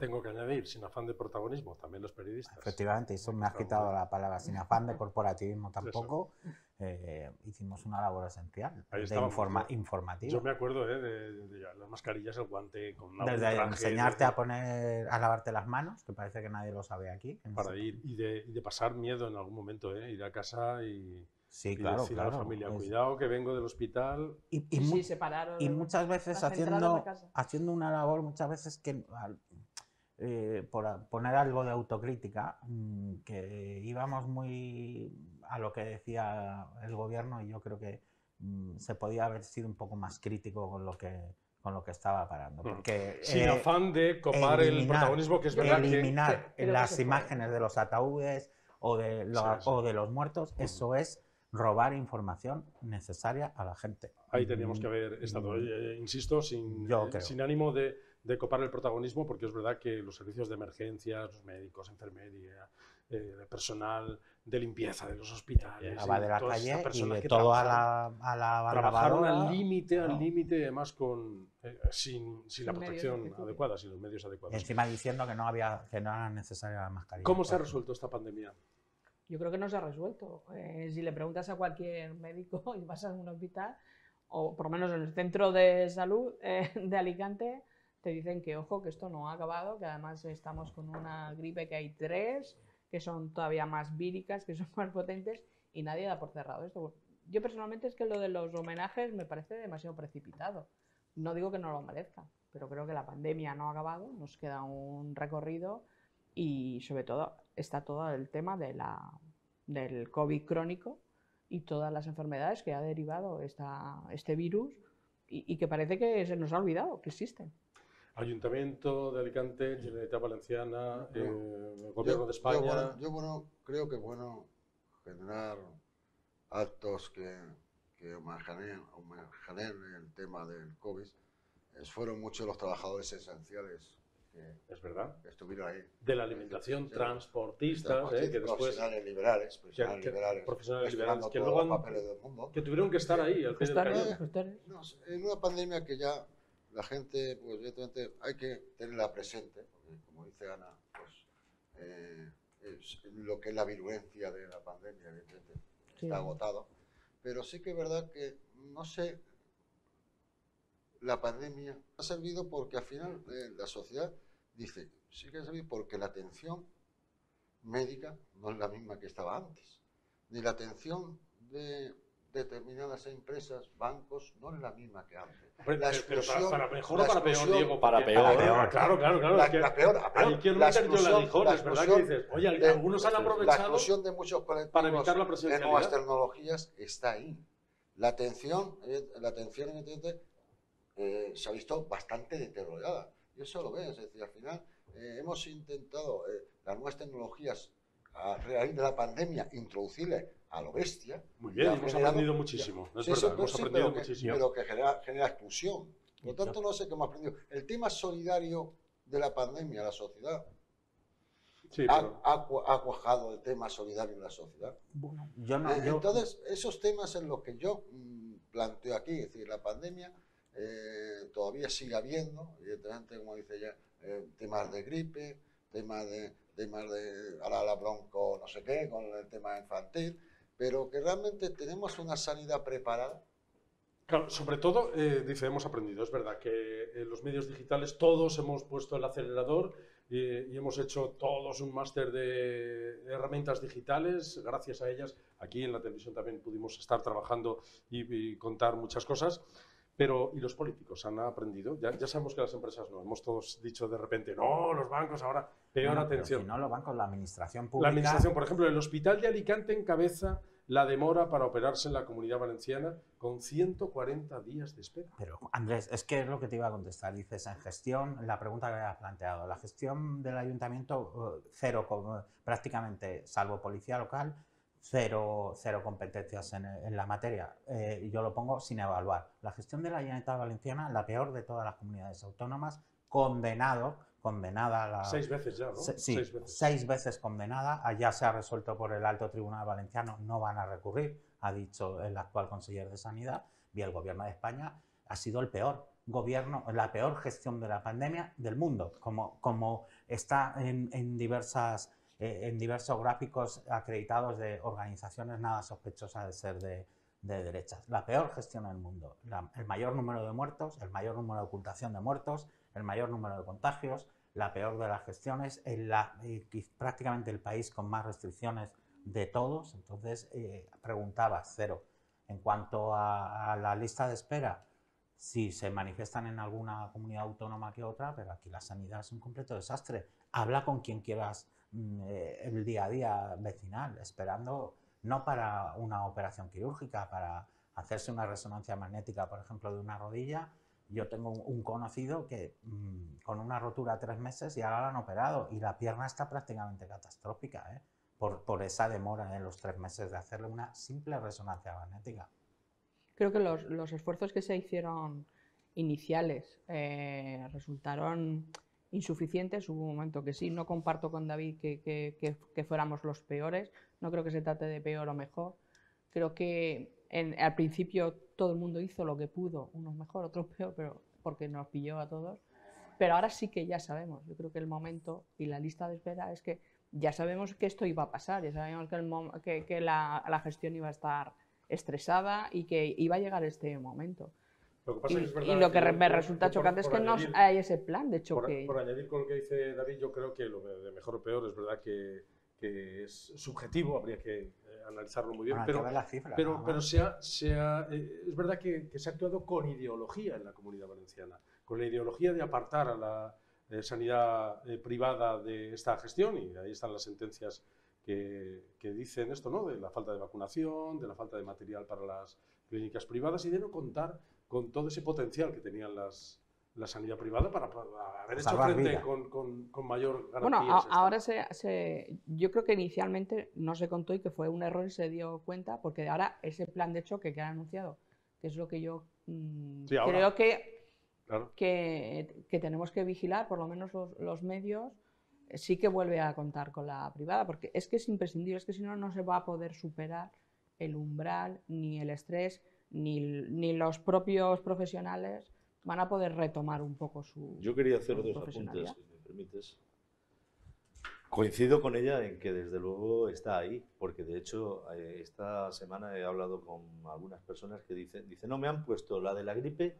Tengo que añadir, sin afán de protagonismo, también los periodistas. Efectivamente, eso me has quitado la palabra, sin afán de corporativismo tampoco. Eh, hicimos una labor esencial Ahí de informa- yo- informativa. Yo me acuerdo ¿eh? de, de las mascarillas, el guante con una Desde traje, enseñarte desde- a poner, a lavarte las manos, que parece que nadie lo sabe aquí. para ir y de, y de pasar miedo en algún momento, ¿eh? ir a casa y, Sí, y claro, decir a claro. la familia, cuidado que vengo del hospital. Y, y Sí, mu- sí, separaron y muchas veces haciendo, haciendo una labor, muchas veces que, eh, por poner algo de autocrítica, mm, que íbamos muy a lo que decía el gobierno y yo creo que mm, se podía haber sido un poco más crítico con lo que, con lo que estaba parando. Mm. Porque, Sin eh, afán de copar el protagonismo, que es verdad que- eliminar que- que las fue. imágenes de los ataúdes o de, lo- Sí, sí. o de los muertos, eso es robar información necesaria a la gente. Ahí teníamos que Mm, haber estado, mm, eh, insisto, sin, Yo eh, creo. sin ánimo de, de copar el protagonismo, porque es verdad que los servicios de emergencias, los médicos, enfermería, eh, personal de limpieza de los hospitales, Llegaba y de la todas estas calle y de que todo a la, a la trabajaron al límite, al límite, además con eh, sin, sin la protección adecuada, sin los medios adecuados. Encima diciendo que no había que no era necesaria la mascarilla. ¿Cómo se ha resuelto esta pandemia? Yo creo que no se ha resuelto. Eh, si le preguntas a cualquier médico y vas a un hospital, o por lo menos en el centro de salud eh, de Alicante, te dicen que ojo, que esto no ha acabado, que además estamos con una gripe que hay tres, que son todavía más víricas, que son más potentes, y nadie da por cerrado esto. Yo personalmente es que lo de los homenajes me parece demasiado precipitado. No digo que no lo merezca, pero creo que la pandemia no ha acabado, nos queda un recorrido y sobre todo está todo el tema de la, del COVID crónico y todas las enfermedades que ha derivado esta, este virus y, y que parece que se nos ha olvidado que existen. Ayuntamiento de Alicante, Generalitat Valenciana, eh, Gobierno Yo- de España. Yo, bueno, yo, bueno, creo que es bueno generar actos que, que homenajeneen el tema del COVID. Eh, fueron muchos los trabajadores esenciales que, Es verdad. que estuvieron ahí. De la alimentación, Sí. transportistas, eh, que después profesionales liberales, profesionales que- liberales, profesionales liberales, que luego han- papeles del mundo. que tuvieron que estar ahí al pie del en una pandemia que ya la gente, pues evidentemente hay que tenerla presente, porque como dice Ana, pues eh, es lo que es la virulencia de la pandemia, evidentemente Sí. está agotado. Pero sí que es verdad que, no sé, la pandemia ha servido porque al final eh, la sociedad dice, sí que ha servido porque la atención médica no es la misma que estaba antes, ni la atención de determinadas empresas, bancos, no es la misma que antes. La pero- pero para, para mejor la o para peor, Diego. Para peor. Para peor. Claro, claro, claro. la, es que la peor, la peor. ahí quiero La meter yo la la es verdad que dices, oye, de- algunos han La aprovechado exclusión de muchos colectivos para evitar la de nuevas tecnologías está ahí. La atención, la atención evidentemente, eh, se ha visto bastante deteriorada. Y eso lo ves, es decir, al final eh, hemos intentado eh, las nuevas tecnologías a raíz de la pandemia introducirle a lo bestia. Muy bien, hemos generado- aprendido muchísimo. Es Sí, verdad, hemos sí, aprendido pero que, muchísimo. pero que genera, genera expulsión. Por lo tanto, no sé qué hemos aprendido. El tema solidario de la pandemia, la sociedad, Sí, ha, pero- ha cu- ha cuajado el tema solidario en la sociedad. Bueno, yo no. Eh, yo- Entonces, esos temas en los que yo mm, planteo aquí, es decir, la pandemia eh, todavía sigue habiendo, evidentemente, como dice ella, eh, temas de gripe, temas de, temas de, ahora la bronco no sé qué, con el tema infantil, pero que realmente tenemos una sanidad preparada. Claro, sobre todo, eh, dice, hemos aprendido. Es verdad que en los medios digitales todos hemos puesto el acelerador eh, y hemos hecho todos un máster de herramientas digitales. Gracias a ellas, aquí en la televisión también pudimos estar trabajando y, y contar muchas cosas. Pero, ¿y los políticos han aprendido? Ya, ya sabemos que las empresas no. Hemos todos dicho de repente, no, los bancos ahora, peor atención. Si no, los bancos, la administración La pública. administración, por ejemplo, el Hospital de Alicante encabeza la demora para operarse en la Comunidad Valenciana con 140 días de espera. Pero Andrés, es que es lo que te iba a contestar. Dices, en gestión, la pregunta que habías planteado, la gestión del ayuntamiento, eh, cero, como, prácticamente, salvo policía local, cero, cero competencias en, en la materia. Eh, yo lo pongo sin evaluar. La gestión de la Generalitat Valenciana, la peor de todas las comunidades autónomas, condenado, condenada a la... Seis veces ya, ¿no? Se- sí, Seis veces. seis veces condenada. Allá se ha resuelto por el Alto Tribunal Valenciano, no van a recurrir, ha dicho el actual consejero de Sanidad. Y el gobierno de España ha sido el peor gobierno, la peor gestión de la pandemia del mundo, como, como está en, en diversas, eh, en diversos gráficos acreditados de organizaciones nada sospechosas de ser de, de derechas. La peor gestión del mundo, la- el mayor número de muertos, el mayor número de ocultación de muertos, el mayor número de contagios, la peor de las gestiones, en la, prácticamente el país con más restricciones de todos. Entonces, eh, preguntaba, cero. En cuanto a, a la lista de espera, sí se manifiestan en alguna comunidad autónoma que otra, pero aquí la sanidad es un completo desastre. Habla con quien quieras el día a día vecinal, esperando no para una operación quirúrgica, para hacerse una resonancia magnética, por ejemplo, de una rodilla. Yo tengo un, conocido que mm, con una rotura tres meses ya la han operado y la pierna está prácticamente catastrófica, ¿eh? por, por esa demora en los tres meses de hacerle una simple resonancia magnética. Creo que los, los esfuerzos que se hicieron iniciales eh, resultaron insuficientes. Hubo un momento que sí, no comparto con David que, que- que- fuéramos los peores. No creo que se trate de peor o mejor. Creo que al principio todo el mundo hizo lo que pudo, unos mejor, otros peor, pero porque nos pilló a todos. Pero ahora sí que ya sabemos. Yo creo que el momento y la lista de espera es que ya sabemos que esto iba a pasar, ya sabemos que, la gestión iba a estar estresada y que iba a llegar este momento. Lo que pasa Y, es que es y verdad lo que me resulta por- chocante es que no hay ese plan de choque. por añadir con lo que dice David, yo creo que lo de mejor o peor es verdad que, que es subjetivo, habría que eh, analizarlo muy bien, Bueno, hay que pero, ver las cifras, pero, se ha- se ha, eh, es verdad que, que se ha actuado con ideología en la comunidad valenciana, con la ideología de apartar a la eh, sanidad eh, privada de esta gestión, y ahí están las sentencias que, que dicen esto, ¿no? de la falta de vacunación, de la falta de material para las clínicas privadas y de no contar con todo ese potencial que tenían las, la sanidad privada para, para haber hecho Salvar frente con, con- con mayor Bueno, garantía. a- ahora se, se- yo creo que inicialmente no se contó y que fue un error y se dio cuenta, porque ahora ese plan de choque que han anunciado, que es lo que yo mm, Sí, ahora. creo que, Claro. que, que tenemos que vigilar, por lo menos los, los medios, sí que vuelve a contar con la privada, porque es que es imprescindible, es que si no, no se va a poder superar el umbral, ni el estrés, ni, ni los propios profesionales van a poder retomar un poco su, Yo quería hacer dos apuntes, si me permites. Coincido con ella en que desde luego está ahí, porque de hecho eh, esta semana he hablado con algunas personas que dicen, dicen, no, me han puesto la de la gripe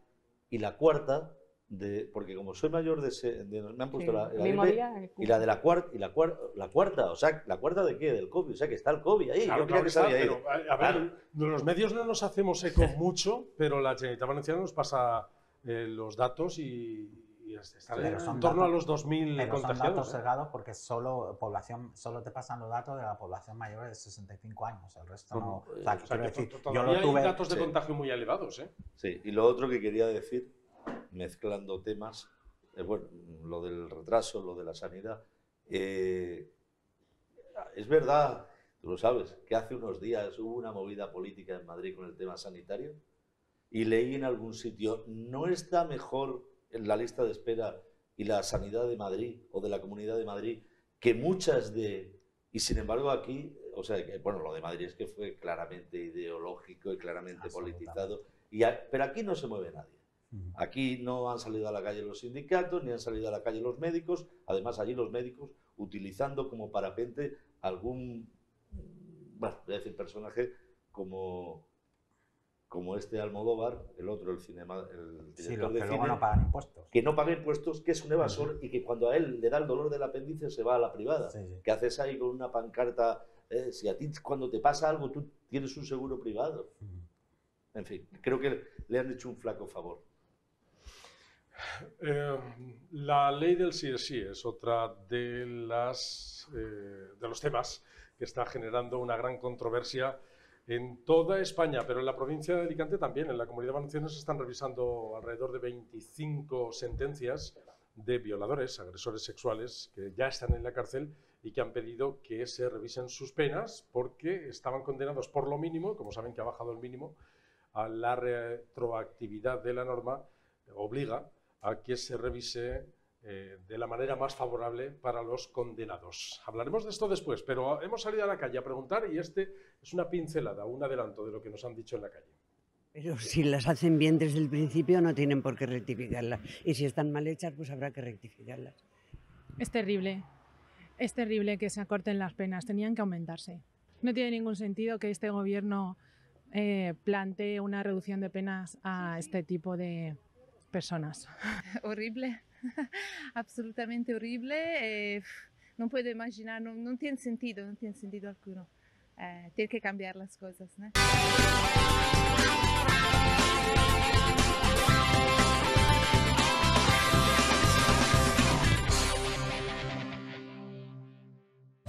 y la cuarta, de, porque como soy mayor de, se- de- me han puesto Sí, la, la día, y la de la cuarta, y la, cuar- la cuarta, o sea, ¿la cuarta de qué? Del COVID, o sea, que está el COVID ahí, Claro, yo claro que está, pero, a, a ver, los medios no nos hacemos eco mucho, pero la Generalitat Valenciana nos pasa eh, los datos y, y están Pero en son torno a datos- los 2.000 Pero son datos contagiados. ¿eh? porque solo, población, solo te pasan los datos de la población mayor de 65 años. El resto no. Como, o sea, O sea, quiero que decir, to- yo lo tuve. hay datos de sí. contagio muy elevados. ¿eh? Sí, y lo otro que quería decir, mezclando temas, bueno, lo del retraso, lo de la sanidad. eh, es verdad, tú lo sabes, que hace unos días hubo una movida política en Madrid con el tema sanitario y leí en algún sitio, ¿no está mejor en la lista de espera y la sanidad de Madrid o de la Comunidad de Madrid que muchas de... Y sin embargo aquí, o sea, que, bueno, lo de Madrid es que fue claramente ideológico y claramente politizado, y a- pero aquí no se mueve nadie. Aquí no han salido a la calle los sindicatos, ni han salido a la calle los médicos. Además, allí los médicos utilizando como parapente algún, bueno, voy a decir personaje como, como este Almodóvar, el otro, el, cinema, el Sí, director los de que cine, no pagan impuestos. que no paga impuestos, que es un evasor y que cuando a él le da el dolor del apéndice se va a la privada. Sí, sí. ¿Qué haces ahí con una pancarta? Eh, si a ti cuando te pasa algo tú tienes un seguro privado. En fin, creo que le han hecho un flaco favor. Eh, la ley del sí es otra de, las, eh, de los temas que está generando una gran controversia en toda España, pero en la provincia de Alicante también. En la Comunidad Valenciana se están revisando alrededor de 25 sentencias de violadores, agresores sexuales, que ya están en la cárcel y que han pedido que se revisen sus penas porque estaban condenados por lo mínimo, como saben que ha bajado el mínimo, a la retroactividad de la norma obliga a que se revise eh, de la manera más favorable para los condenados. Hablaremos de esto después, pero hemos salido a la calle a preguntar y este es una pincelada, un adelanto de lo que nos han dicho en la calle. Pero si las hacen bien desde el principio no tienen por qué rectificarlas. Y si están mal hechas, pues habrá que rectificarlas. Es terrible, es terrible que se acorten las penas, tenían que aumentarse. No tiene ningún sentido que este gobierno eh, plantee una reducción de penas a este tipo de personas. Horrible, absolutamente horrible. Eh, no puedo imaginar, no, no, tiene sentido, no tiene sentido alguno. Eh, tiene que cambiar las cosas.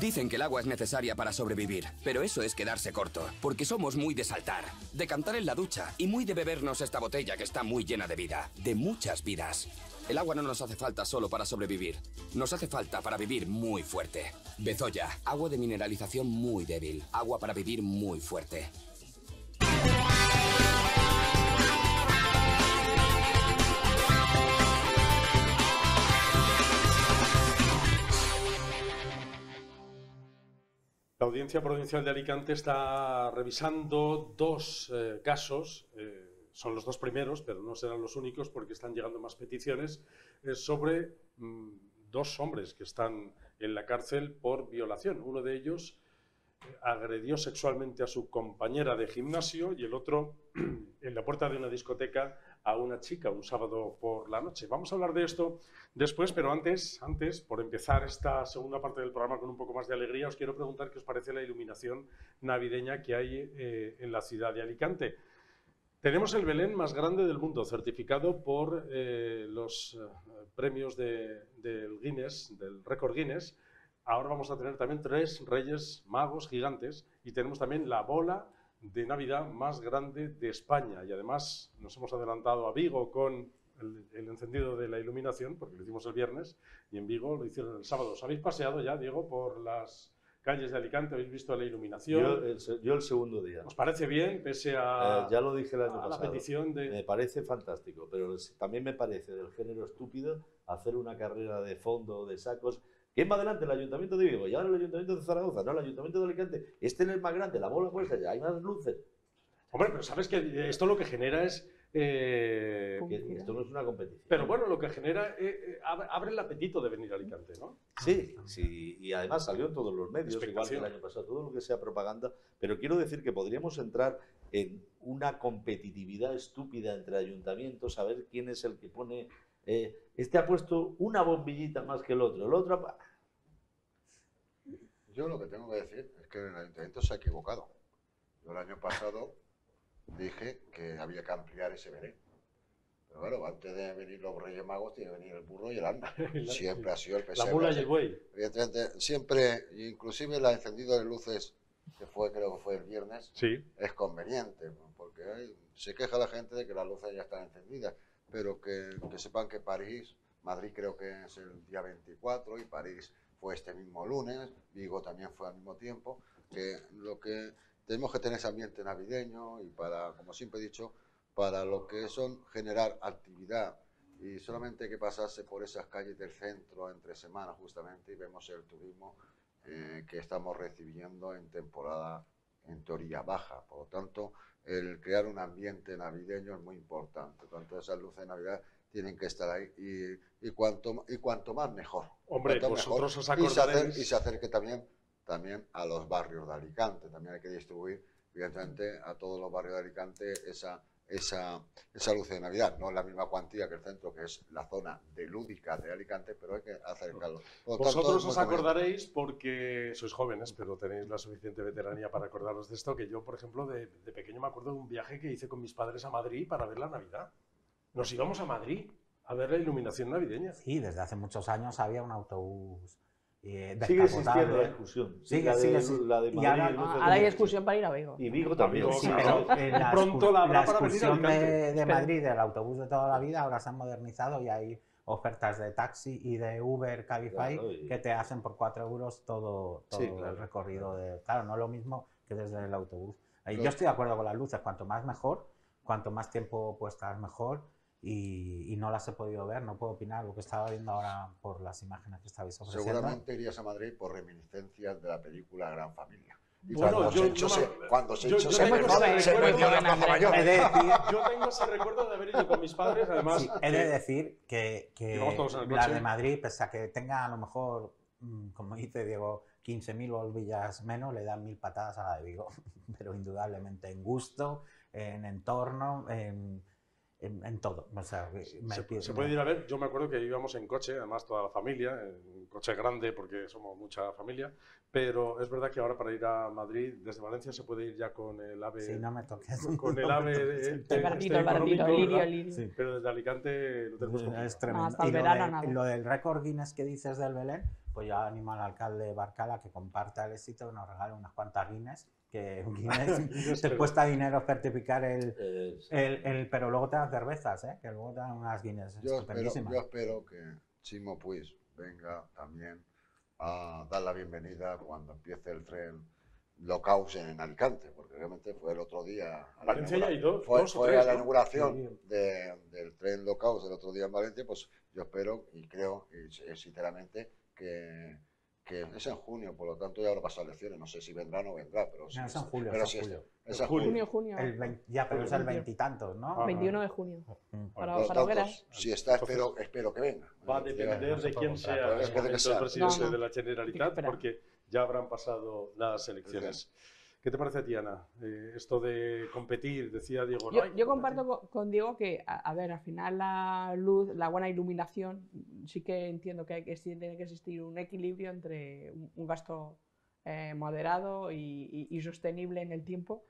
Dicen que el agua es necesaria para sobrevivir, pero eso es quedarse corto, porque somos muy de saltar, de cantar en la ducha y muy de bebernos esta botella que está muy llena de vida, de muchas vidas. El agua no nos hace falta solo para sobrevivir, nos hace falta para vivir muy fuerte. Bezoya, agua de mineralización muy débil, agua para vivir muy fuerte. La Audiencia Provincial de Alicante está revisando dos eh, casos, eh, son los dos primeros, pero no serán los únicos porque están llegando más peticiones, eh, sobre mm, dos hombres que están en la cárcel por violación. Uno de ellos agredió sexualmente a su compañera de gimnasio y el otro en la puerta de una discoteca a una chica un sábado por la noche. Vamos a hablar de esto después, pero antes, antes, por empezar esta segunda parte del programa con un poco más de alegría, os quiero preguntar qué os parece la iluminación navideña que hay eh, en la ciudad de Alicante. Tenemos el Belén más grande del mundo, certificado por eh, los eh, premios de, del Guinness, del récord Guinness. Ahora vamos a tener también tres reyes magos gigantes y tenemos también la bola de Navidad más grande de España. Y además nos hemos adelantado a Vigo con el, el, encendido de la iluminación, porque lo hicimos el viernes, y en Vigo lo hicieron el sábado. ¿Os habéis paseado ya, Diego, por las calles de Alicante? ¿Habéis visto la iluminación? Yo el, yo el segundo día. ¿Os parece bien, pese a, eh, ya lo dije el año a pasado, la petición de... Me parece fantástico, pero también me parece del género estúpido hacer una carrera de fondo, de sacos, ¿Quién va adelante? El Ayuntamiento de Vigo y ahora el Ayuntamiento de Zaragoza, no el Ayuntamiento de Alicante. Este es el más grande, la bola puesta ya, hay más luces. Hombre, pero sabes que esto lo que genera es. Eh, que esto no es una competición. Pero bueno, lo que genera eh, abre el apetito de venir a Alicante, ¿no? Sí, sí, y además salió en todos los medios, igual que el año pasado, todo lo que sea propaganda. Pero quiero decir que podríamos entrar en una competitividad estúpida entre ayuntamientos, a ver quién es el que pone eh, este ha puesto una bombillita más que el otro, el otro... Ha... Yo lo que tengo que decir es que el ayuntamiento se ha equivocado. Yo el año pasado dije que había que ampliar ese Belén. Pero bueno, antes de venir los Reyes Magos tiene que venir el burro y el anda. Siempre ha sido el pesebre. La mula y el buey. Evidentemente, siempre, inclusive el encendido de luces, que fue, creo que fue el viernes, sí. es conveniente, porque hay, se queja la gente de que las luces ya están encendidas pero que, que, sepan que París, Madrid creo que es el día 24 y París fue este mismo lunes, Vigo también fue al mismo tiempo, que lo que tenemos que tener ese ambiente navideño y para, como siempre he dicho, para lo que son generar actividad. Y solamente hay que pasarse por esas calles del centro entre semanas justamente y vemos el turismo eh, que estamos recibiendo en temporada en teoría baja. Por lo tanto, el crear un ambiente navideño es muy importante. Tanto esas luces de Navidad tienen que estar ahí y, y, cuanto, y cuanto más mejor. Hombre, vosotros mejor. os acordaréis... Y se, acerque, y se acerque también, también a los barrios de Alicante. También hay que distribuir, evidentemente, a todos los barrios de Alicante esa, esa, esa luz de Navidad. No es la misma cuantía que el centro, que es la zona de lúdica de Alicante, pero hay que acercarlo. Por Vosotros tanto, os acordaréis porque sois jóvenes, pero tenéis la suficiente veteranía para acordaros de esto, que yo, por ejemplo, de, de pequeño me acuerdo de un viaje que hice con mis padres a Madrid para ver la Navidad. Nos íbamos a Madrid a ver la iluminación navideña. Sí, desde hace muchos años había un autobús eh, sigue existiendo la excursión. Sigue, la, de, sigue, la de Madrid. Y ahora, ahora hay excursión para ir a Vigo. Y Vigo también. Sí, pero eh, la, pronto la, la para venir a excursión de, de Madrid, del autobús de toda la vida, ahora se han modernizado y hay ofertas de taxi y de Uber, Cabify, Claro, y- que te hacen por 4 euros todo, todo Sí, el claro. recorrido. De, claro, no lo mismo que desde el autobús. Lo- Yo estoy de acuerdo con las luces, cuanto más mejor, cuanto más tiempo puestas mejor. Y, y no las he podido ver, no puedo opinar lo que estaba viendo ahora por las imágenes que estabais ofreciendo. Seguramente irías a Madrid por reminiscencias de la película Gran Familia. Y Bueno, cuando yo- se yo cuando se yo- echó yo se tengo ese se recuerdo la. Mayor. He de decir, Yo tengo ese recuerdo de haber ido con mis padres, además. Sí, he de decir que, que la de Madrid, pese a que tenga a lo mejor, mm, como dice Diego, 15.000 bolvillas menos, le dan mil patadas a la de Vigo. Pero indudablemente en gusto, en entorno, en, en, en todo. O sea, me Se, se puede ir a ver, yo me acuerdo que íbamos en coche, además toda la familia, en un coche grande porque somos mucha familia, pero es verdad que ahora para ir a Madrid, desde Valencia se puede ir ya con el AVE, Sí, no me toques. con el AVE este El barquito, el barquito, económico, el lirio, lirio. Sí. pero desde Alicante lo tenemos complicado. Es tremendo. hasta el y lo, verano de- nada. lo del récord Guinness que dices del Belén, pues yo animo al alcalde Barcala que comparta el éxito, que nos regale unas cuantas Guinness, que un Guinness te cuesta dinero certificar el, Eh, el, el- pero luego te dan cervezas, ¿eh? que luego te dan unas Guinness Yo espero, yo espero que Chimo Puig venga también a dar la bienvenida cuando empiece el tren Locaus en Alicante, porque realmente fue el otro día. a la Valencia ya hay inaugura- dos- fue, dos fue tres, a la inauguración de- del tren Locaus el otro día en Valencia, pues yo espero y creo, y sinceramente, que, que es en junio, por lo tanto ya habrá pasado elecciones, no sé si vendrá o no vendrá, pero sí. No, es en julio, pero es en julio. es En en julio. Junio, junio. El vein- ya, pero es el veintitantos, ¿no? Ah, 21 de junio. Para, Por lo para tanto, hogueras. si está, espero, espero que venga. Va a Es depender de quién sea es el presidente No, no. de la Generalitat, porque ya habrán pasado las elecciones. ¿Qué te parece a ti, Ana? Eh, esto de competir, decía Diego. Yo, "No, yo competir". comparto con, con Diego que, a, a ver, al final la luz, la buena iluminación, sí que entiendo que, hay que tiene que existir un equilibrio entre un, un gasto eh, moderado y, y- y sostenible en el tiempo.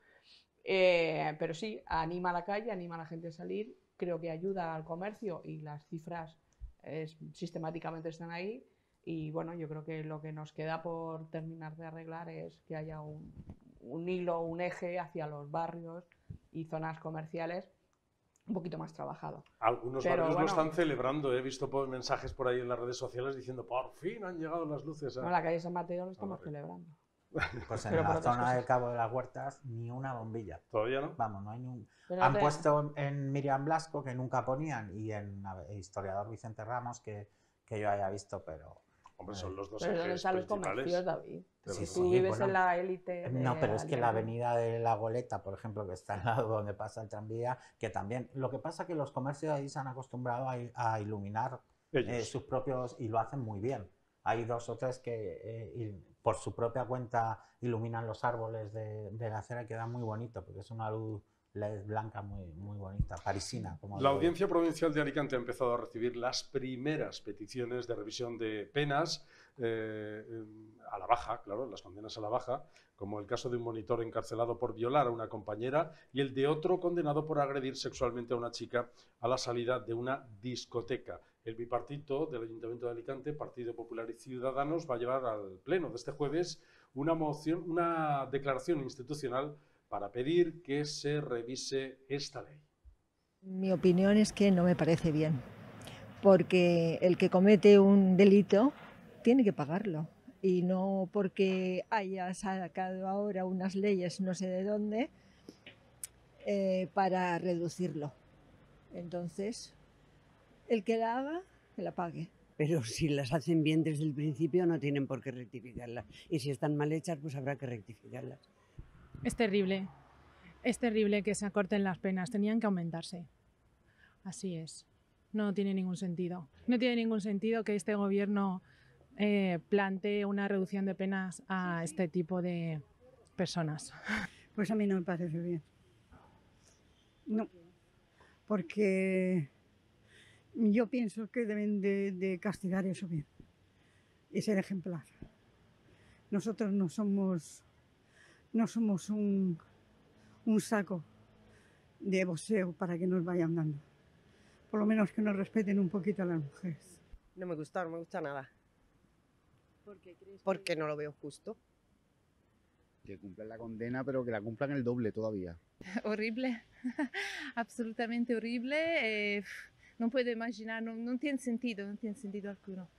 Eh, pero sí, anima a la calle, anima a la gente a salir, creo que ayuda al comercio y las cifras es- sistemáticamente están ahí. Y bueno, yo creo que lo que nos queda por terminar de arreglar es que haya un, un hilo, un eje hacia los barrios y zonas comerciales un poquito más trabajado. Algunos Pero barrios bueno. lo están celebrando. He visto mensajes por ahí en las redes sociales diciendo, por fin han llegado las luces. a-". No, la calle San Mateo lo estamos celebrando. Pues en Pero la zona del. Cabo de las Huertas ni una bombilla. ¿Todavía no? Vamos, no hay ni un... Pero Han te- puesto en Miriam Blasco, que nunca ponían, y en historiador Vicente Ramos, que, que yo haya visto, pero... Hombre, son los dos Pero ¿dónde ejes están los comercios, David? Si tú Sí, vives bueno. en la élite. No, pero es que la avenida de la Goleta, por ejemplo, que está al lado donde pasa el tranvía, que también... Lo que pasa es que los comercios ahí se han acostumbrado a, a iluminar eh, sus propios... y lo hacen muy bien. Hay dos o tres que eh, por su propia cuenta iluminan los árboles de, de la acera y queda muy bonito, porque es una luz LED blanca muy, muy bonita, parisina. Como La. Audiencia Provincial de Alicante ha empezado a recibir las primeras peticiones de revisión de penas eh, a la baja, claro, las condenas a la baja, como el caso de un monitor encarcelado por violar a una compañera y el de otro condenado por agredir sexualmente a una chica a la salida de una discoteca. El bipartito del Ayuntamiento de Alicante, Partido Popular y Ciudadanos, va a llevar al pleno de este jueves una moción, una declaración institucional para pedir que se revise esta ley. Mi opinión es que no me parece bien, porque el que comete un delito tiene que pagarlo y no porque haya sacado ahora unas leyes no sé de dónde eh, para reducirlo. Entonces, el que la haga, que la pague. Pero si las hacen bien desde el principio no tienen por qué rectificarlas. Y si están mal hechas, pues habrá que rectificarlas. Es terrible. Es terrible que se acorten las penas. Tenían que aumentarse. Así es. No tiene ningún sentido. No tiene ningún sentido que este gobierno eh, plantee una reducción de penas a este tipo de personas. Pues a mí no me parece bien. No, porque yo pienso que deben de, de castigar eso bien y ser ejemplar. Nosotros no somos, no somos un, un saco de boxeo para que nos vayan dando. Por lo menos que nos respeten un poquito a las mujeres. No me gusta, no me gusta nada. Porque no lo veo justo. Que cumplan la condena, pero que la cumplan el doble todavía. horrible, absolutamente horrible. eh, no puedo imaginar, no, no tiene sentido, no tiene sentido alguno.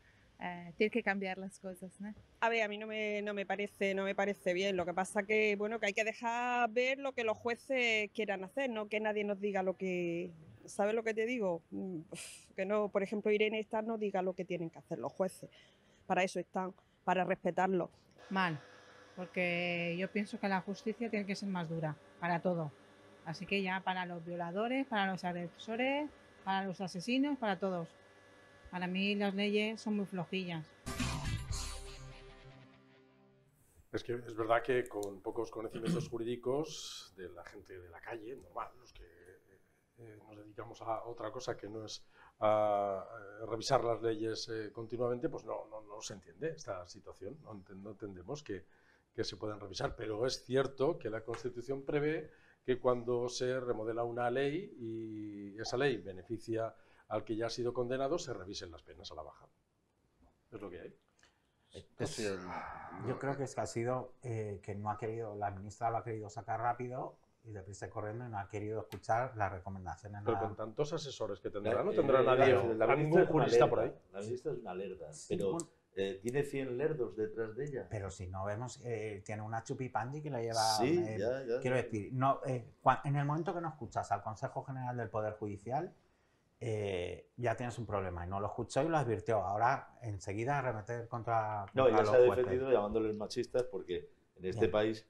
Eh, tiene que cambiar las cosas, ¿no? A ver, a mí no me, no me parece, no me parece bien. Lo que pasa que, bueno, que hay que dejar ver lo que los jueces quieran hacer, no que nadie nos diga lo que, ¿sabes lo que te digo? Mm, Que no, por ejemplo, Irene esta no diga lo que tienen que hacer los jueces. Para eso están, para respetarlo. Mal, porque yo pienso que la justicia tiene que ser más dura para todo. Así que ya para los violadores, para los agresores, para los asesinos, para todos. Para mí las leyes son muy flojillas. Es que es verdad que con pocos conocimientos jurídicos de la gente de la calle, normal, los que eh, nos dedicamos a otra cosa que no es a, eh, revisar las leyes eh, continuamente, pues no, no, no se entiende esta situación, no entendemos que, que se puedan revisar. Pero es cierto que la Constitución prevé que cuando se remodela una ley y esa ley beneficia al que ya ha sido condenado, se revisen las penas a la baja. Es lo que hay. Pues, yo creo que es que ha sido eh, que no ha querido, la ministra lo ha querido sacar rápido y deprisa y corriendo y no ha querido escuchar las recomendaciones. Pero nada. con tantos asesores que tendrá, no Eh, tendrá eh, nadie, la- a la ministra ningún es una jurista por ahí. lerda, La ministra es una lerda, Sí, pero bueno. eh, tiene 100 lerdos detrás de ella. Pero si no vemos, eh, tiene una chupipandi que la lleva. Sí, eh, ya, ya, quiero ya. decir, no, eh, en el momento que no escuchas al Consejo General del Poder Judicial, eh, ya tienes un problema. Y no lo escuchó y lo advirtió. Ahora enseguida arremeter contra, No, contra ella se ha defendido llamándoles machistas porque en este Ya. país,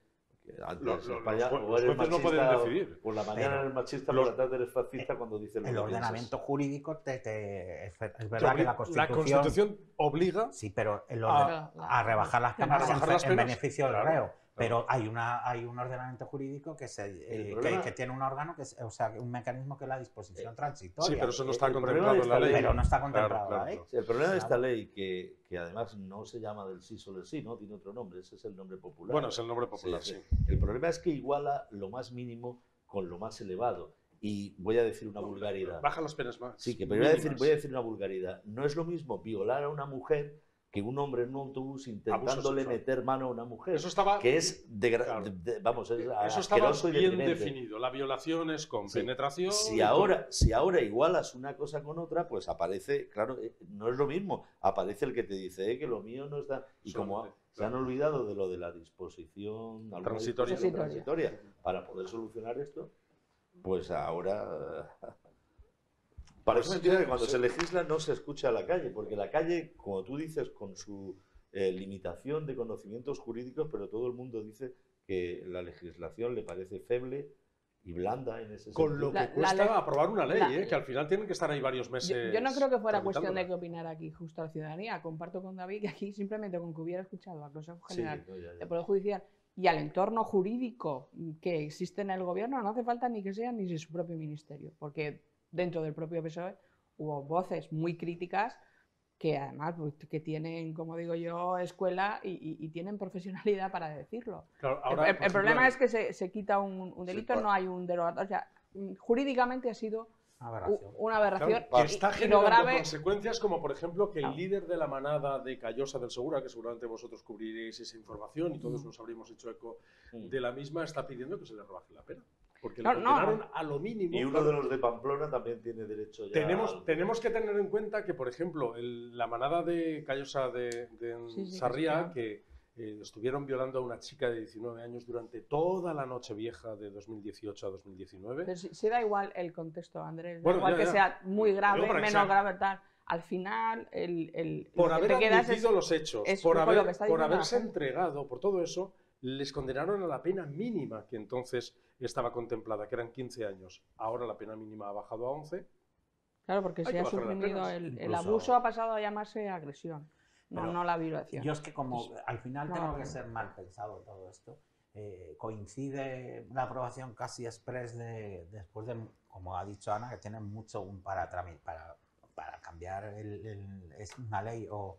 antes Lo- en lo- España, los o eres jueces no pueden machista o- decidir. Por la mañana Pero eres machista, por la tarde eres fascista cuando dices lo El que piensas. ordenamiento jurídico te, te- es, es verdad que la Constitución, Constitución obliga sí, pero el a- orden- a, rebajar las a penas, en rebajar fe- las en, penas, beneficio del reo. Pero hay una hay un ordenamiento jurídico que se eh, que- tiene un órgano que es, o sea, un mecanismo que es la disposición transitoria. Sí, pero eso no está El problema contemplado en la esta ley. ley- Pero no está contemplado claro, la ley. el problema de esta ley, que, que además no se llama del sí solo el sí, ¿no? Tiene otro nombre, ese es el nombre popular. Bueno, es el nombre popular, sí. El problema es que iguala lo más mínimo con lo más elevado. Y voy a decir una vulgaridad. Baja las penas más. Sí, que pero voy a, decir, voy a decir una vulgaridad. No es lo mismo violar a una mujer que un hombre en un autobús intentándole meter mano a una mujer. Eso estaba- Que es, degra- Claro. de- de- vamos, es Eso estaba asqueroso y bien definido. La violación es con Sí. penetración. Si con- ahora, si ahora igualas una cosa con otra, pues aparece, claro, eh, no es lo mismo. Aparece el que te dice eh, que lo mío no está. Y como se han olvidado de lo de la disposición Transitoria. disposición transitoria para poder solucionar esto, pues ahora. Parece Pues mentira sí, que cuando sí. se legisla no se escucha a la calle, porque la calle, como tú dices, con su eh, limitación de conocimientos jurídicos, pero todo el mundo dice que la legislación le parece feble y blanda en ese Con sentido. lo que La- cuesta aprobar una ley, la- ¿eh? que al final tienen que estar ahí varios meses. Yo, yo no creo que fuera cuestión de que opinara aquí justo la ciudadanía. Comparto con David que aquí simplemente con que hubiera escuchado al Consejo Sí, General no, ya, ya. del Poder Judicial y al entorno jurídico que existe en el gobierno, no hace falta ni que sea ni de su propio ministerio, porque dentro del propio PSOE hubo voces muy críticas que además pues, que tienen, como digo yo, escuela y, y- y tienen profesionalidad para decirlo. Claro, El- ahora, el, por el problema es que se, se quita un, un delito, por- no hay un derogatorio. O sea, jurídicamente ha sido Aberración. una Claro, aberración. que y- está y, lo generando grave, consecuencias como, por ejemplo, que el Claro. líder de la manada de Callosa del Segura, que seguramente vosotros cubriréis esa información y todos Mm. nos habríamos hecho eco Mm. de la misma, está pidiendo que se le rebaje la pena. Porque No, le no. condenaron a lo mínimo. Y uno claro. de los de Pamplona también tiene derecho ya. Tenemos, tenemos que tener en cuenta que, por ejemplo, el- la manada de Callosa de, de Sí, sí, Sarriá, que que eh, estuvieron violando a una chica de 19 años durante toda la noche vieja de 2018 a 2019. pero si, si da igual el contexto, Andrés, da Bueno, igual ya, que ya. sea muy grave, menos sea- grave, tal. Al final, el, el, por lo que haber te quedas es- admitido los hechos, es por, haber, lo que está por haberse entregado, por todo eso, les condenaron a la pena mínima que entonces estaba contemplada, que eran 15 años. Ahora la pena mínima ha bajado a 11. Claro, porque se ha suprimido el, el abuso, ha pasado a llamarse agresión, no, Pero no la violación. Yo es que como al final no, tengo que ser mal pensado todo esto, eh, coincide la aprobación casi express de, después de, como ha dicho Ana, que tiene mucho un para, para, para cambiar el- el- es una ley o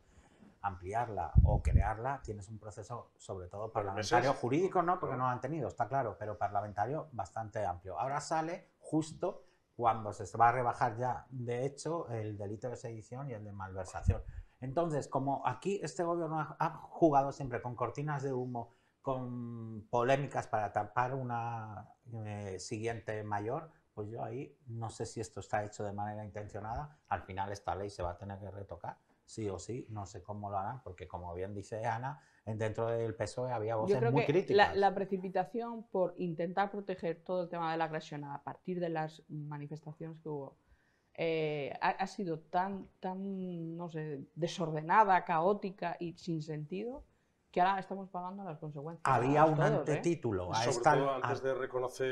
ampliarla o crearla, tienes un proceso sobre todo parlamentario, meses. jurídico no, porque no lo han tenido, está claro, pero parlamentario bastante amplio. Ahora sale justo cuando se va a rebajar ya, de hecho, el delito de sedición y el de malversación. Entonces, como aquí este gobierno ha, ha jugado siempre con cortinas de humo, con polémicas para tapar una eh, siguiente mayor, Pues yo ahí no sé si esto está hecho de manera intencionada. Al final esta ley se va a tener que retocar, sí o sí. No sé cómo lo harán, porque como bien dice Ana, en- dentro del PSOE había Yo voces creo muy que críticas. la, la precipitación por intentar proteger todo el tema de la agresión a partir de las manifestaciones que hubo eh, ha, ha sido tan, tan, no sé, desordenada, caótica y sin sentido que ahora estamos pagando las consecuencias. Había un todos, ¿eh? antetítulo Y a sobre esta... todo, a- antes de reconocer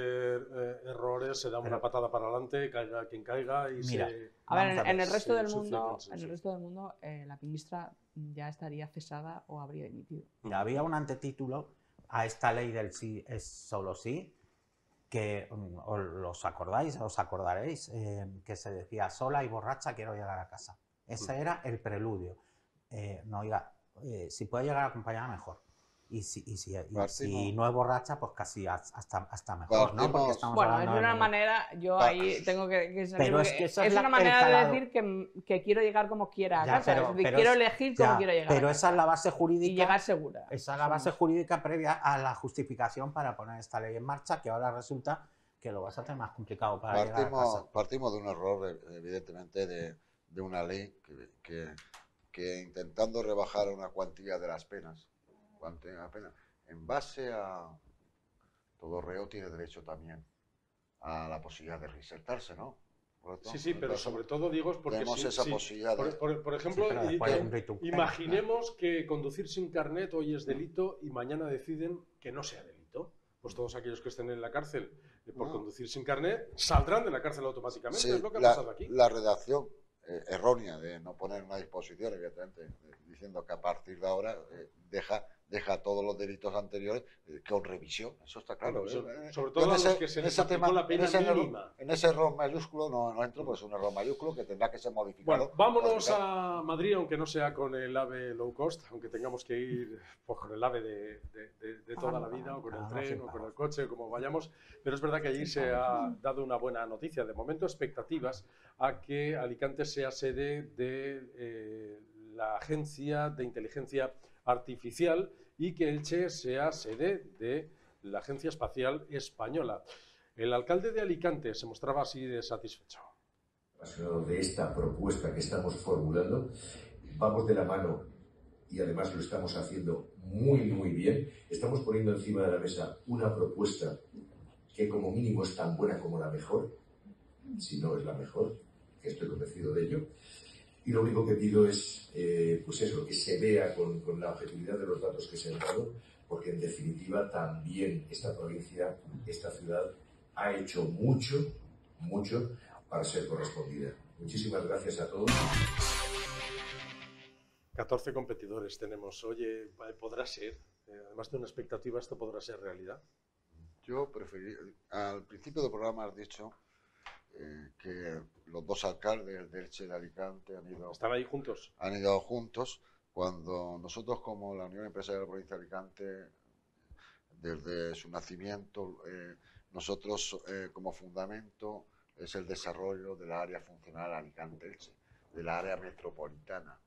eh, errores, se da una Pero- patada para adelante, caiga quien caiga y Mira, se... A ver, en, a en el resto del mundo, en el resto del mundo eh, la ministra ya estaría cesada o habría dimitido. Había un antetítulo a esta ley del sí es solo sí, que mm, os acordáis, os acordaréis, eh, que se decía sola y borracha quiero llegar a casa. Ese Mm. era el preludio. Eh, no, oiga, eh, si puede llegar acompañada, mejor. Y si, y si, y si Partimos- no es borracha, pues casi hasta, hasta mejor, ¿no? Porque Partimos- estamos Bueno, es hablando de una nivel- manera, yo Pa- ahí tengo que, que Pero es que esa es es la- una manera de decir que, que quiero llegar como quiera a Ya, casa, pero- es decir, pero quiero es- elegir ya, cómo quiero llegar Pero a esa casa. es la base jurídica. y llegar segura. Esa es la base jurídica previa a la justificación para poner esta ley en marcha, que ahora resulta que lo vas a tener más complicado para llegar a Partimos, casa. partimos de un error, evidentemente, de, de una ley que, que- que intentando rebajar una cuantía de las penas, cuantía de en base a todo reo tiene derecho también a la posibilidad de reinsertarse, ¿no? Sí, sí, pero Entonces, sobre todo digo es porque tenemos si- esa si- posibilidad de- por, por- por ejemplo, Sí, imaginemos que conducir sin carnet hoy es delito y mañana deciden que no sea delito. Pues todos aquellos que estén en la cárcel eh, por No. conducir sin carnet saldrán de la cárcel automáticamente. Sí, es lo que ha la, pasado aquí. la redacción eh, errónea de no poner una disposición, evidentemente, diciendo que a partir de ahora eh, deja, deja todos los delitos anteriores eh, con revisión. Eso está claro. Bueno, ¿eh? sobre- Eh, sobre todo en a los ese- que se en ese tema- la pena en ese error- mínima. En ese error mayúsculo no, no entro, pues es un error mayúsculo que tendrá que ser modificado. Bueno, vámonos modificado. a Madrid, aunque no sea con el AVE low cost, aunque tengamos que ir pues, con el AVE de, de- de- de toda la vida, o con el tren, o con el coche, o como vayamos. Pero es verdad que allí se ha dado una buena noticia. De momento, expectativas a que Alicante sea sede de eh, la Agencia de Inteligencia Artificial y que Elche sea sede de la Agencia Espacial Española. El alcalde de Alicante se mostraba así de satisfecho. de esta propuesta que estamos formulando. Vamos de la mano y además lo estamos haciendo muy, muy bien. Estamos poniendo encima de la mesa una propuesta que como mínimo es tan buena como la mejor, si no es la mejor, que estoy convencido de ello. Y lo único que pido es, eh, pues eso, que se vea con, con la objetividad de los datos que se han dado, porque en definitiva también esta provincia, esta ciudad, ha hecho mucho, mucho para ser correspondida. Muchísimas gracias a todos. 14 competidores tenemos. Oye, eh, ¿podrá ser? Eh, además de una expectativa, ¿esto podrá ser realidad? Yo preferí, al principio del programa has dicho eh, que los dos alcaldes de Elche y de Alicante han ido, ¿Están ahí juntos? han ido juntos cuando nosotros como la Unión Empresarial de la Provincia de Alicante, desde su nacimiento, eh, nosotros eh, como fundamento es el desarrollo del área funcional Alicante-Elche, del área metropolitana,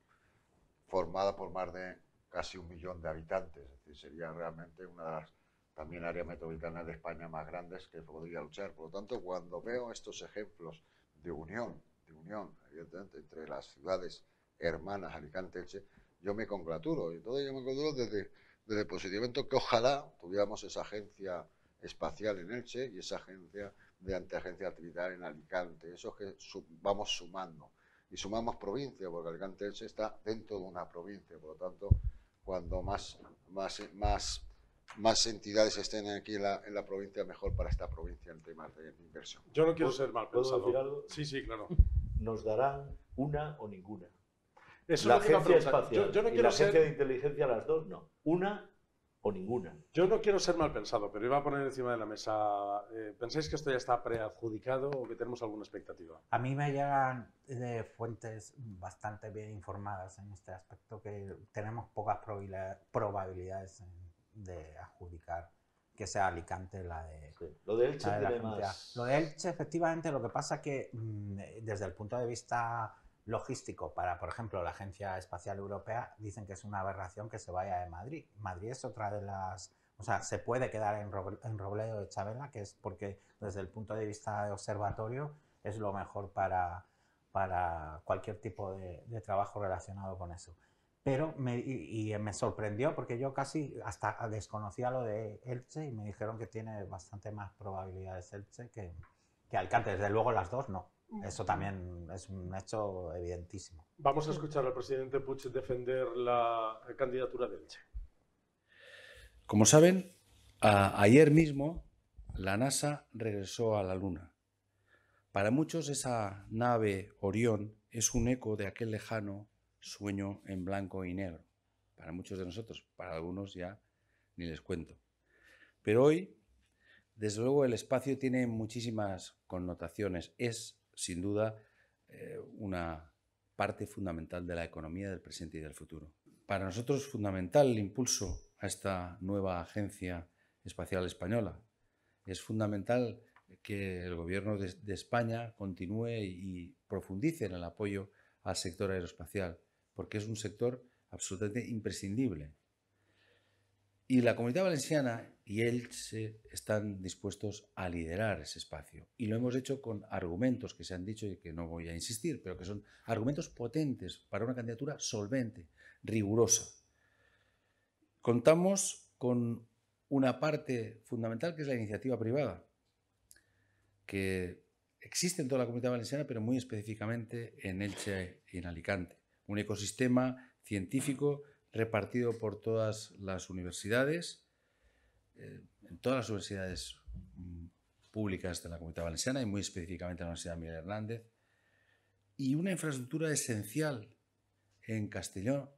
formada por más de casi un millón de habitantes. Es decir, sería realmente una de las también áreas metropolitanas de España más grandes que podría luchar. Por lo tanto, cuando veo estos ejemplos de unión, de unión, evidentemente, entre las ciudades hermanas Alicante Elche, yo me congratulo. Y todo yo me congratulo desde, desde el posicionamiento que ojalá tuviéramos esa agencia espacial en Elche y esa agencia de anteagencia actividad en Alicante. Eso es que su- vamos sumando. Y sumamos provincia, porque Alicante Elche está dentro de una provincia. Por lo tanto, cuando más, más, más, más entidades estén aquí en la, en la provincia, mejor para esta provincia en temas de inversión. Yo no quiero ser mal ¿Puedo pensado. decir algo? Sí, sí, claro. Nos darán una o ninguna. Eso la agencia espacial Yo- yo no y la agencia ser- de inteligencia, las dos, no. Una o ninguna. Yo no quiero ser mal pensado, pero iba a poner encima de la mesa. eh, ¿Pensáis que esto ya está preadjudicado o que tenemos alguna expectativa? A mí me llegan de fuentes bastante bien informadas en este aspecto que tenemos pocas probabilidad- probabilidades en- de adjudicar que sea Alicante la de... Lo de Elche agencia. más- Lo de Elche, efectivamente, lo que pasa que mm, desde el punto de vista logístico para, por ejemplo, la Agencia Espacial Europea, dicen que es una aberración que se vaya de Madrid. Madrid es otra de las O sea, se puede quedar en, en Robledo de Chabela, que es porque desde el punto de vista de observatorio es lo mejor para, para cualquier tipo de, de trabajo relacionado con eso. Pero me, y, y, me sorprendió porque yo casi hasta desconocía lo de Elche y me dijeron que tiene bastante más probabilidades Elche que, que Alicante. Desde luego las dos no. Eso también es un hecho evidentísimo. Vamos a escuchar al presidente Puig defender la candidatura de Elche. Como saben, a, ayer mismo la NASA regresó a la Luna. Para muchos esa nave Orión es un eco de aquel lejano sueño en blanco y negro. Para muchos de nosotros, para algunos ya ni les cuento. Pero hoy, desde luego, el espacio tiene muchísimas connotaciones. Es, sin duda, eh, una parte fundamental de la economía del presente y del futuro. Para nosotros fundamental el impulso a esta nueva agencia espacial española. Es fundamental que el gobierno de España continúe y profundice en el apoyo al sector aeroespacial porque es un sector absolutamente imprescindible. Y la Comunidad Valenciana y Elche están dispuestos a liderar ese espacio. Y lo hemos hecho con argumentos que se han dicho y que no voy a insistir, pero que son argumentos potentes para una candidatura solvente, rigurosa. Contamos con una parte fundamental que es la iniciativa privada, que existe en toda la Comunidad Valenciana, pero muy específicamente en Elche y en Alicante un ecosistema científico repartido por todas las universidades, eh, en todas las universidades mm, públicas de la Comunidad Valenciana y muy específicamente en la Universidad Miguel Hernández, y una infraestructura esencial en Castellón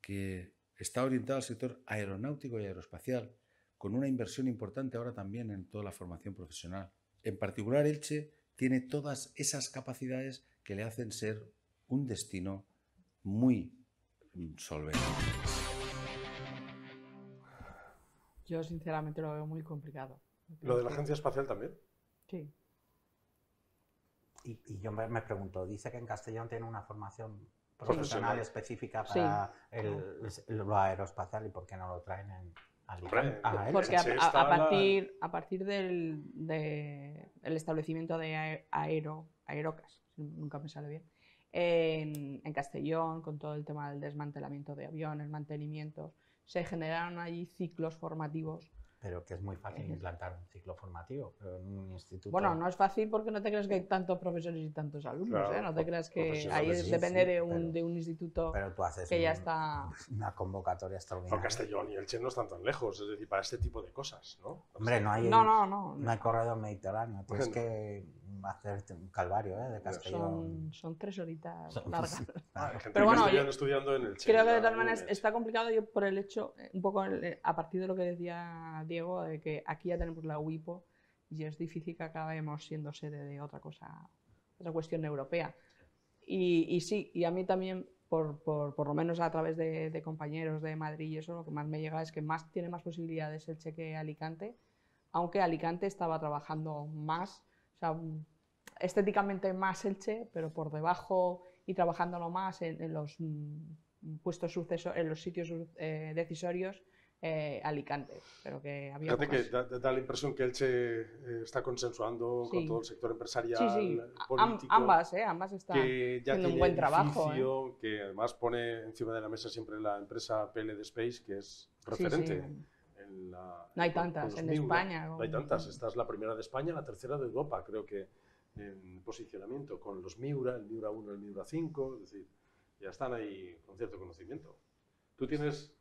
que está orientada al sector aeronáutico y aeroespacial, con una inversión importante ahora también en toda la formación profesional. En particular, Elche tiene todas esas capacidades que le hacen ser un destino muy solvente. Yo sinceramente lo veo muy complicado. ¿Lo de la agencia espacial también? Sí. Y, y yo me, me, pregunto, dice que en Castellón tiene una formación profesional sí. específica para sí. el, el, lo aeroespacial y por qué no lo traen en, Hombre, a porque a, a, a, partir, a partir del de, el establecimiento de aero, aerocas, nunca me sale bien, en, en, Castellón, con todo el tema del desmantelamiento de aviones, mantenimientos, se generaron allí ciclos formativos. Pero que es muy fácil implantar un ciclo formativo, pero en un instituto... Bueno, no es fácil porque no te creas que hay tantos profesores y tantos alumnos, claro, ¿eh? No te creas que ahí sí, depende sí, de, un, pero, de un instituto pero tú haces que un, ya está... Una convocatoria extraordinaria. No, Castellón y Elche no están tan lejos, es decir, para este tipo de cosas, ¿no? Hombre, no hay, no, no, no, no hay corredor mediterráneo, tienes bueno. que hacer un calvario ¿eh? de Castellón. Son, son tres horitas Son- largas. Hay gente Pero que bueno, yo estudiando en el Creo que de todas maneras está complicado yo por el hecho, eh, un poco el- a partir de lo que decía Diego, de que aquí ya tenemos la UIPO y es difícil que acabemos siendo sede de otra cosa, otra cuestión europea. Y, y sí, y a mí también, por, por, por lo menos a través de, de compañeros de Madrid y eso, lo que más me llega es que más tiene más posibilidades el cheque Alicante, aunque Alicante estaba trabajando más, o sea, estéticamente más Elche, pero por debajo y trabajándolo más en, en los mm, puestos suceso, en los sitios eh, decisorios eh, Alicante, pero que había Fíjate que da, da la impresión que Elche eh, está consensuando con todo el sector empresarial, Sí, sí, am- político. ambas, ¿eh? ambas están que ya haciendo un buen trabajo. edificio, que además pone encima de la mesa siempre la empresa PLD Space, que es referente. en la- No hay tantas en. España, No hay tantas. Esta es la primera de España, la tercera de Europa, creo que en posicionamiento, con los Miura, el Miura 1, el Miura 5, es decir, ya están ahí con cierto conocimiento. ¿Tú tienes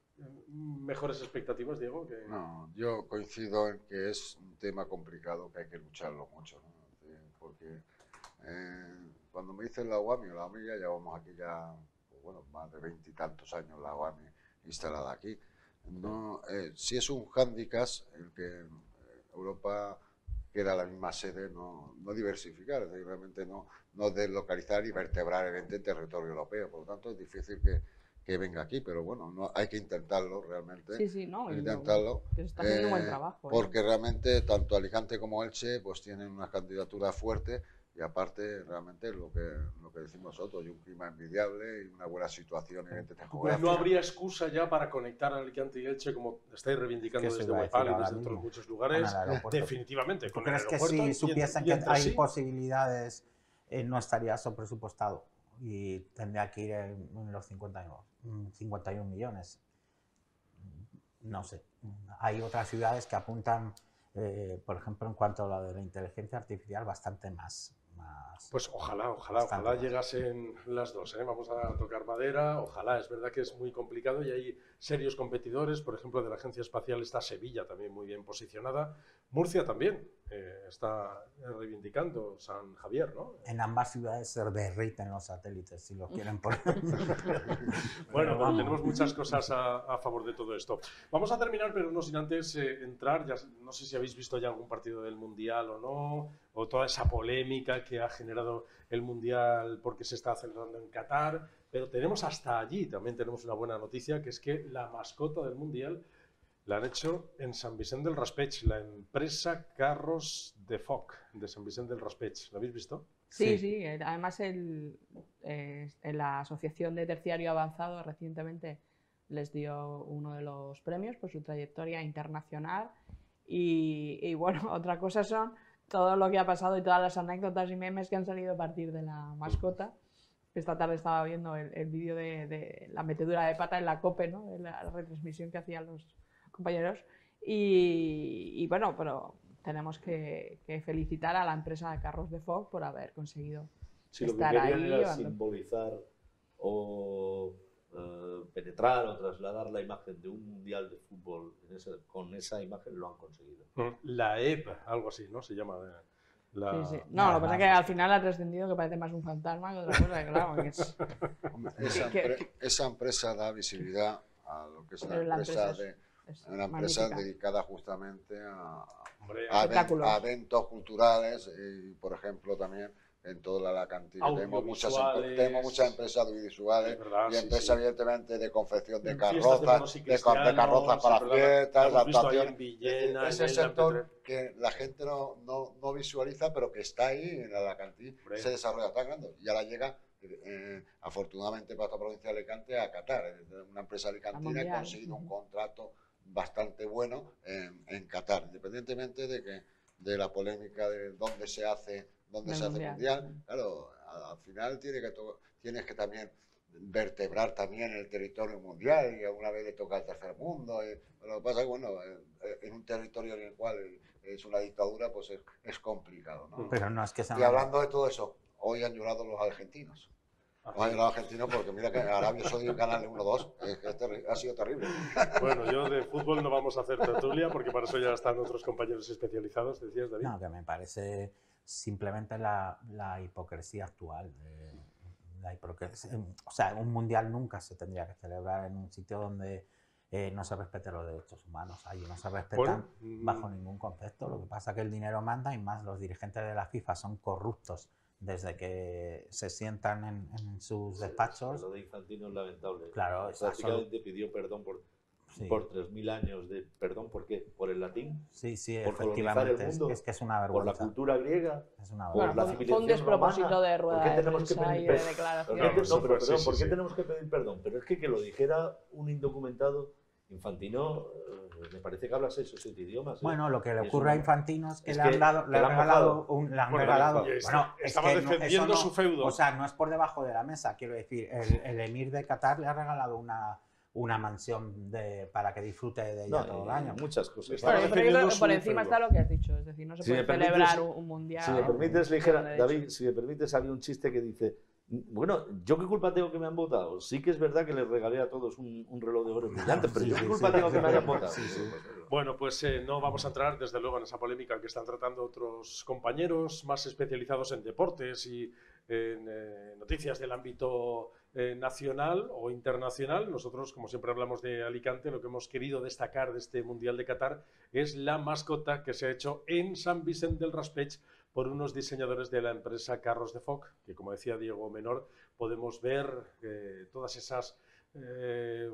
mejores expectativas, Diego? Que... No, yo coincido en que es un tema complicado que hay que lucharlo mucho, ¿no? Porque eh, cuando me dicen la UAMI la UAMI ya llevamos aquí ya, pues bueno, más de veintitantos años la UAMI instalada aquí. No, eh, si es un hándicap el que eh, Europa quiera la misma sede, no, no diversificar, es decir, realmente no, no deslocalizar y vertebrar el territorio europeo. Por lo tanto, es difícil que, que venga aquí, pero bueno, no, hay que intentarlo realmente. Sí, sí, no, hay que intentarlo. que se está haciendo un buen eh, trabajo, ¿eh? Porque realmente tanto Alicante como Elche pues tienen una candidatura fuerte y aparte realmente lo que, lo que decimos nosotros, y un clima envidiable y una buena situación en este Pues no habría excusa ya para conectar a Alicante y Elche como estáis reivindicando desde Huepal y desde otros muchos lugares, definitivamente. ¿Tú con el crees que y si en- supiesen y que hay sí, posibilidades eh, no estaría sobresupuestado y tendría que ir en, los 51, mm, 51 millones? No sé. Hay otras ciudades que apuntan, eh, por ejemplo, en cuanto a lo de la inteligencia artificial, bastante más. Más Pues ojalá, ojalá, bastante ojalá llegasen las dos. ¿eh? Vamos a tocar madera, ojalá. Es verdad que es muy complicado y hay serios competidores. Por ejemplo, de la Agencia Espacial está Sevilla también muy bien posicionada. Murcia también eh, está reivindicando San Javier, ¿no? En ambas ciudades se derriten los satélites, si lo quieren poner. Bueno, pero vamos. tenemos muchas cosas a, a favor de todo esto. Vamos a terminar, pero no sin antes eh, entrar, ya, no sé si habéis visto ya algún partido del Mundial o no, o toda esa polémica que ha generado el Mundial porque se está celebrando en Qatar, pero tenemos hasta allí, también tenemos una buena noticia, que es que la mascota del Mundial la han hecho en San Vicente del Raspech, la empresa Carros de Foc de San Vicente del Raspech. ¿Lo habéis visto? Sí, sí, eh, además el, eh, en la Asociación de Terciario Avanzado recientemente les dio uno de los premios por su trayectoria internacional y, y bueno, otra cosa son todo lo que ha pasado y todas las anécdotas y memes que han salido a partir de la mascota. Esta tarde estaba viendo el, el vídeo de, de la metedura de pata en la COPE, ¿no? de la retransmisión que hacían los compañeros. Y, y bueno, pero tenemos que, que felicitar a la empresa de carros de Ford por haber conseguido Si lo que estar querían ahí. era llevando- simbolizar o eh, penetrar o trasladar la imagen de un mundial de fútbol en ese- con esa imagen lo han conseguido. La EP, algo así, ¿no? Se llama. eh, La... Sí, sí. No, lo que pasa es que al final ha trascendido que parece más un fantasma que otra cosa, que claro, que es- Esa, empre- empresa da visibilidad a lo que es la Pero la empresa, empresa de, es- una empresa magnífica. dedicada justamente a, Hombre, a, a eventos culturales y, por ejemplo, también en toda la cantidad. Tenemos muchas, tenemos muchas empresas audiovisuales Es verdad, y sí, empresas, sí. evidentemente, de confección de carrozas, de, de carrozas para fiestas, en Villena, Ese sector que la gente no, no, no visualiza, pero que está ahí en Alacantí, Hombre. se desarrolla tan grande. Y ahora llega, eh, afortunadamente para esta provincia de Alicante, a Qatar. Una empresa alicantina ha conseguido un contrato bastante bueno en, en Qatar, independientemente de que de la polémica de dónde se hace dónde se hace Mundial. mundial. Claro, al final tiene que tienes que también vertebrar también el territorio mundial y alguna vez le toca al tercer mundo. y- lo que pasa es que, bueno, eh, en un territorio en el cual es una dictadura, pues es, es complicado. ¿no? Pero no es que sea Y hablando de todo eso, hoy han llorado los argentinos. Hoy han llorado los argentinos porque mira que Arabia Saudí Canal 1-2 es que es terri- ha sido terrible. Bueno, yo de fútbol no vamos a hacer tertulia porque para eso ya están otros compañeros especializados, decías, David. No, que me parece simplemente la, la hipocresía actual. de- la hipocresía- o sea, un mundial nunca se tendría que celebrar en un sitio donde eh, no se respeten los derechos humanos. Allí no se respetan Bueno, mm. bajo ningún concepto. Lo que pasa es que el dinero manda y más los dirigentes de la FIFA son corruptos desde que se sientan en, en sus despachos. Lo de Infantino es lamentable. Claro, es Prácticamente pidió perdón por, Sí. por 3.000 años de perdón. ¿Por qué? ¿Por el latín? Sí, sí, ¿Por colonizar el efectivamente. Es, mundo? es que es una ¿Por la vergüenza. cultura griega? Es una ¿Por Bueno, la fue- fue un civilización despropósito romana? de rueda ¿Por qué tenemos que pedir perdón? ¿Por No, no, pero sí, perdón, sí, ¿por qué sí. tenemos que pedir perdón? Pero es que que lo dijera un indocumentado, Infantino, eh, me parece que habla seis o siete idiomas. ¿eh? Bueno, lo que le Es ocurre a Infantino es que es le han que le le han han regalado, un, le han Bueno, regalado. está- bueno, es no- defendiendo su feudo. O sea, no es por debajo de la mesa, quiero decir, el, el emir de Qatar le ha regalado una, una mansión de, para que disfrute de ella No, todo el año. muchas cosas. Yo creo que su por encima feudo. está lo que has dicho, es decir, no se Si puede permites- celebrar un, un mundial. Si me permites, ligera, David, si me permites, había un chiste que dice, bueno, ¿yo qué culpa tengo que me han votado? Sí que es verdad que les regalé a todos un, un reloj de oro brillante, pero Sí, ¿yo qué sí, culpa sí. tengo que me hayan votado? Sí, sí. Bueno, pues eh, no vamos a entrar desde luego en esa polémica que están tratando otros compañeros más especializados en deportes y en eh, noticias del ámbito eh, nacional o internacional. Nosotros, como siempre hablamos de Alicante, lo que hemos querido destacar de este Mundial de Qatar es la mascota que se ha hecho en San Vicente del Raspech por unos diseñadores de la empresa Carros de Foc, que como decía Diego Menor, podemos ver eh, todas esas eh,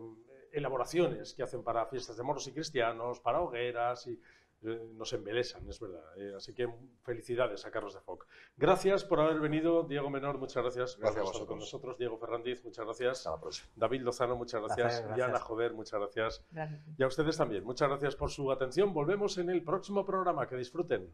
elaboraciones que hacen para fiestas de moros y cristianos, para hogueras y eh, nos embelesan, es verdad. Así que felicidades a Carlos de Foc. Gracias por haber venido, Diego Menor, muchas gracias, por Gracias a haber estado con vosotros. nosotros. Diego Ferrandiz, muchas gracias. David Lozano, muchas gracias. Gracias. Diana Jover, muchas gracias. Gracias. Y a ustedes también, muchas gracias por su atención. Volvemos en el próximo programa. Que disfruten.